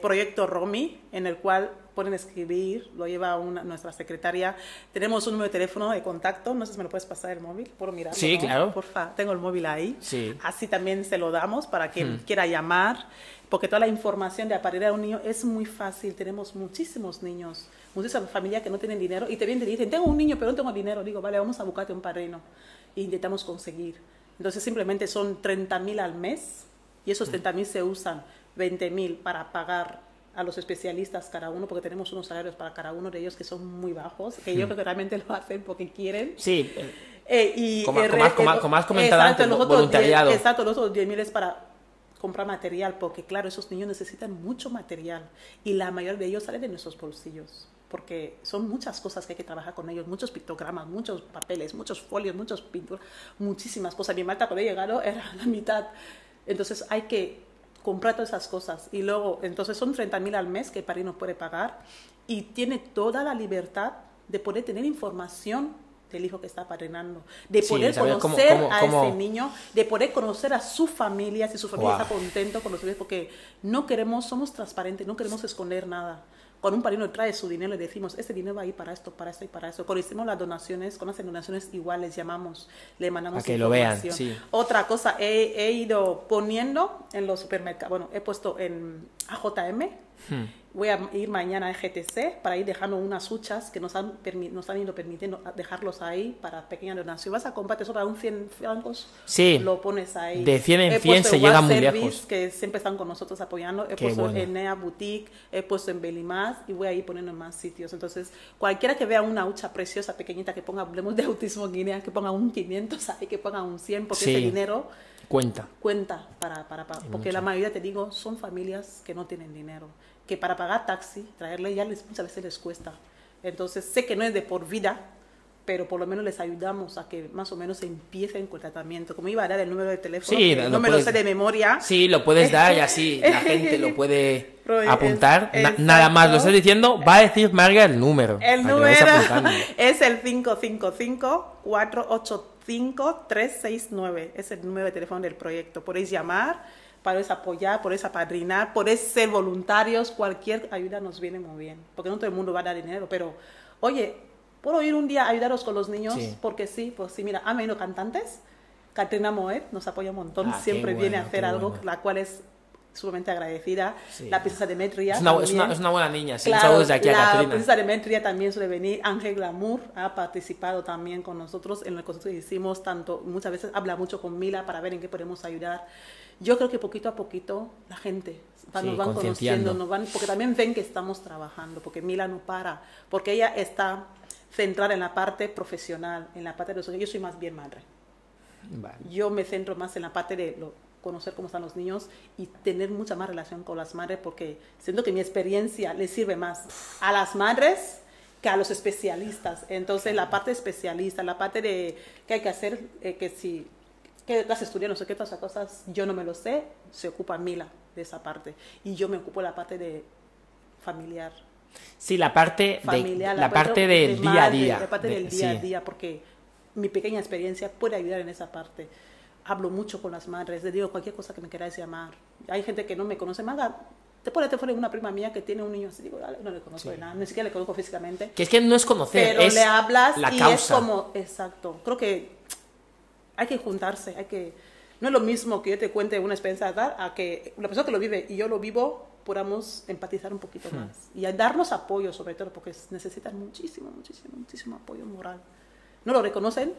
proyecto Romy, en el cual pueden escribir, lo lleva una, nuestra secretaria. Tenemos un número de teléfono de contacto, no sé si me lo puedes pasar el móvil, puedo mirar. Sí, claro. Porfa, tengo el móvil ahí. Sí. Así también se lo damos para quien hmm. quiera llamar, porque toda la información de aparecer a un niño es muy fácil. Tenemos muchísimos niños, muchísimas familias que no tienen dinero y te vienen y dicen, tengo un niño pero no tengo dinero. Digo, vale, vamos a buscarte un padrino. E intentamos conseguir. Entonces simplemente son 30 mil al mes y esos 30 hmm. mil se usan 20 mil para pagar a los especialistas cada uno, porque tenemos unos salarios para cada uno de ellos que son muy bajos, que yo hmm. creo que realmente lo hacen porque quieren. Sí. Eh, y como, como, has comentado antes, voluntariado. exacto, los otros 10.000 es para comprar material, porque claro, esos niños necesitan mucho material y la mayoría de ellos sale de nuestros bolsillos, porque son muchas cosas que hay que trabajar con ellos, muchos pictogramas, muchos papeles, muchos folios, muchos pinturas, muchísimas cosas. Mi Malta cuando he llegado <laughs> era la mitad. Entonces hay que comprar todas esas cosas. Y luego, entonces son 30 mil al mes que el nos puede pagar y tiene toda la libertad de poder tener información del hijo que está padrinando, de poder conocer a ese niño, de poder conocer a su familia, si su familia está contento con los porque no queremos, somos transparentes, no queremos esconder nada cuando un padrino trae su dinero, le decimos, este dinero va a ir para esto, para esto y para eso. Cuando hicimos las donaciones, con las donaciones iguales, llamamos, le mandamos a que lo vean, sí. Otra cosa, he, ido poniendo en los supermercados, bueno, he puesto en AJM, hmm. Voy a ir mañana a GTC para ir dejando unas huchas que nos han, nos han ido permitiendo dejarlos ahí para pequeña donación. Vas a comprarte eso para un 100 francos, sí. lo pones ahí. De 100 en 100 se llega muy lejos. que siempre están con nosotros apoyando. He puesto en Nea Boutique, he puesto en Belimás y voy a ir poniendo en más sitios. Entonces, cualquiera que vea una hucha preciosa, pequeñita, que ponga, hablemos de autismo en Guinea, que ponga un 500 ahí, que ponga un 100, porque ese dinero cuenta. Cuenta para, para, para porque la mayoría, te digo, son familias que no tienen dinero que para pagar taxi, traerle ya les, muchas veces les cuesta. Entonces, sé que no es de por vida, pero por lo menos les ayudamos a que más o menos empiecen con el tratamiento. Como iba a dar el número de teléfono, no me lo sé de memoria. Sí, lo puedes dar y así la <laughs> gente lo puede apuntar. nada más lo estoy diciendo, va a decir Marga el número. El número <laughs> es el 555-485-369. Es el número de teléfono del proyecto. Podéis llamar podéis apoyar, podéis apadrinar, podéis ser voluntarios, cualquier ayuda nos viene muy bien, porque no todo el mundo va a dar dinero, pero oye, ¿puedo ir un día a ayudaros con los niños? Porque sí, pues sí, mira, han venido cantantes, Katrina Moed nos apoya un montón, ah, siempre viene a hacer algo, la cual es sumamente agradecida. La princesa Demetria. Es una, es una, es una buena niña, sí, claro, desde aquí a La princesa Demetria también suele venir. Ángel Glamour ha participado también con nosotros en lo que hicimos, tanto, muchas veces habla mucho con Mila para ver en qué podemos ayudar yo creo que poquito a poquito la gente nos van conociendo, nos van, porque también ven que estamos trabajando, porque Mila no para, porque ella está centrada en la parte profesional, en la parte de los Yo soy más bien madre. Yo me centro más en la parte de lo, conocer cómo están los niños y tener mucha más relación con las madres, porque siento que mi experiencia le sirve más a las madres que a los especialistas. Entonces, la parte especialista, la parte de qué hay que hacer, eh, que si que las estudiar, no sé qué, todas esas cosas, yo no me lo sé, se ocupa Mila de esa parte. Y yo me ocupo de la parte de familiar. Sí, la parte, familiar, de, la, parte, del día a día. La parte del día a día, porque mi pequeña experiencia puede ayudar en esa parte. Hablo mucho con las madres, les digo cualquier cosa que me queráis llamar. Hay gente que no me conoce, Maga, te pone teléfono una prima mía que tiene un niño así, digo, no le conozco de nada, ni siquiera le conozco físicamente. Que es que no es conocer, pero es le hablas la y causa. es como, exacto, creo que hay que juntarse, hay que... No es lo mismo que yo te cuente una experiencia tal a que la persona que lo vive y yo lo vivo podamos empatizar un poquito hmm. más y a darnos apoyo sobre todo porque necesitan muchísimo, muchísimo, muchísimo apoyo moral. No lo reconocen,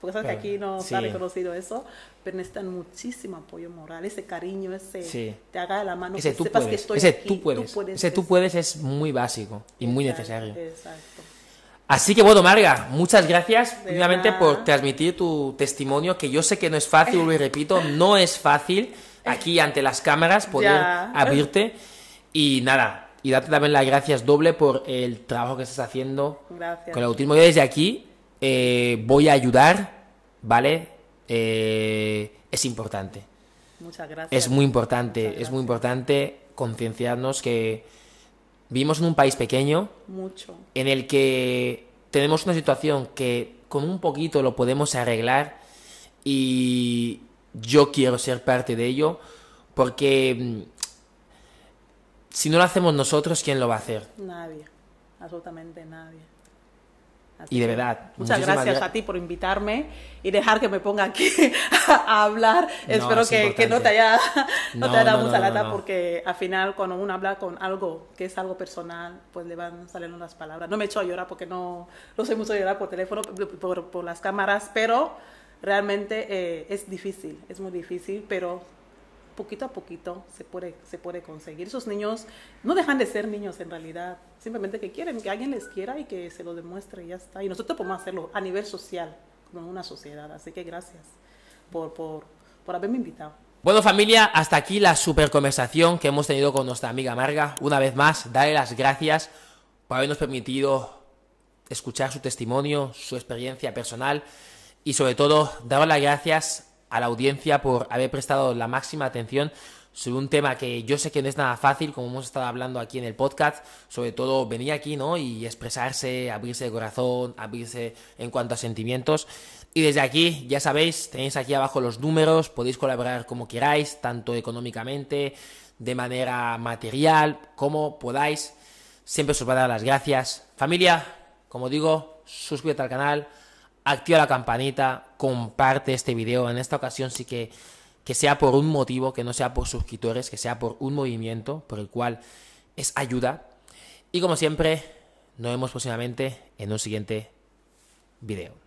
porque sabes que aquí no está reconocido eso, pero necesitan muchísimo apoyo moral, ese cariño, ese te haga la mano, ese que sepas que estoy ese aquí, tú puedes, ese tú puedes es muy básico y muy necesario. Exacto. Así que bueno, Marga, muchas gracias nuevamente por transmitir tu testimonio, que yo sé que no es fácil, y repito, no es fácil aquí ante las cámaras poder abrirte. Y nada, y darte también las gracias doble por el trabajo que estás haciendo con el autismo. Yo desde aquí eh, voy a ayudar, ¿vale? Eh, es importante. Muchas gracias. Es muy importante, es muy importante concienciarnos que Vivimos en un país pequeño. Mucho. En el que tenemos una situación que con un poquito lo podemos arreglar y yo quiero ser parte de ello porque mm, si no lo hacemos nosotros, ¿quién lo va a hacer? Nadie, absolutamente nadie y de verdad. Muchas gracias a ti por invitarme y dejar que me ponga aquí <laughs> a hablar. Espero que, no te haya, <laughs> no, te haya dado mucha lata porque al final cuando uno habla con algo que es algo personal, pues le van saliendo las palabras. No me echo a llorar porque no, no soy mucho llorar por teléfono, por, por las cámaras, pero realmente eh, es difícil, es muy difícil, pero poquito a poquito se puede, se puede conseguir. Esos niños no dejan de ser niños en realidad, simplemente que quieren que alguien les quiera y que se lo demuestre y ya está. Y nosotros podemos hacerlo a nivel social, como una sociedad. Así que gracias por, por, por haberme invitado. Bueno familia, hasta aquí la super conversación que hemos tenido con nuestra amiga Marga. Una vez más, darle las gracias por habernos permitido escuchar su testimonio, su experiencia personal y sobre todo darle las gracias a la audiencia por haber prestado la máxima atención sobre un tema que yo sé que no es nada fácil, como hemos estado hablando aquí en el podcast, sobre todo venir aquí, ¿no? Y expresarse, abrirse de corazón, abrirse en cuanto a sentimientos. Y desde aquí, ya sabéis, tenéis aquí abajo los números, podéis colaborar como queráis, tanto económicamente, de manera material, como podáis. Siempre os voy a dar las gracias. Familia, como digo, suscríbete al canal, activa la campanita, comparte este video. En esta ocasión sí que, que sea por un motivo, que no sea por suscriptores, que sea por un movimiento por el cual es ayuda. Y como siempre, nos vemos próximamente en un siguiente video.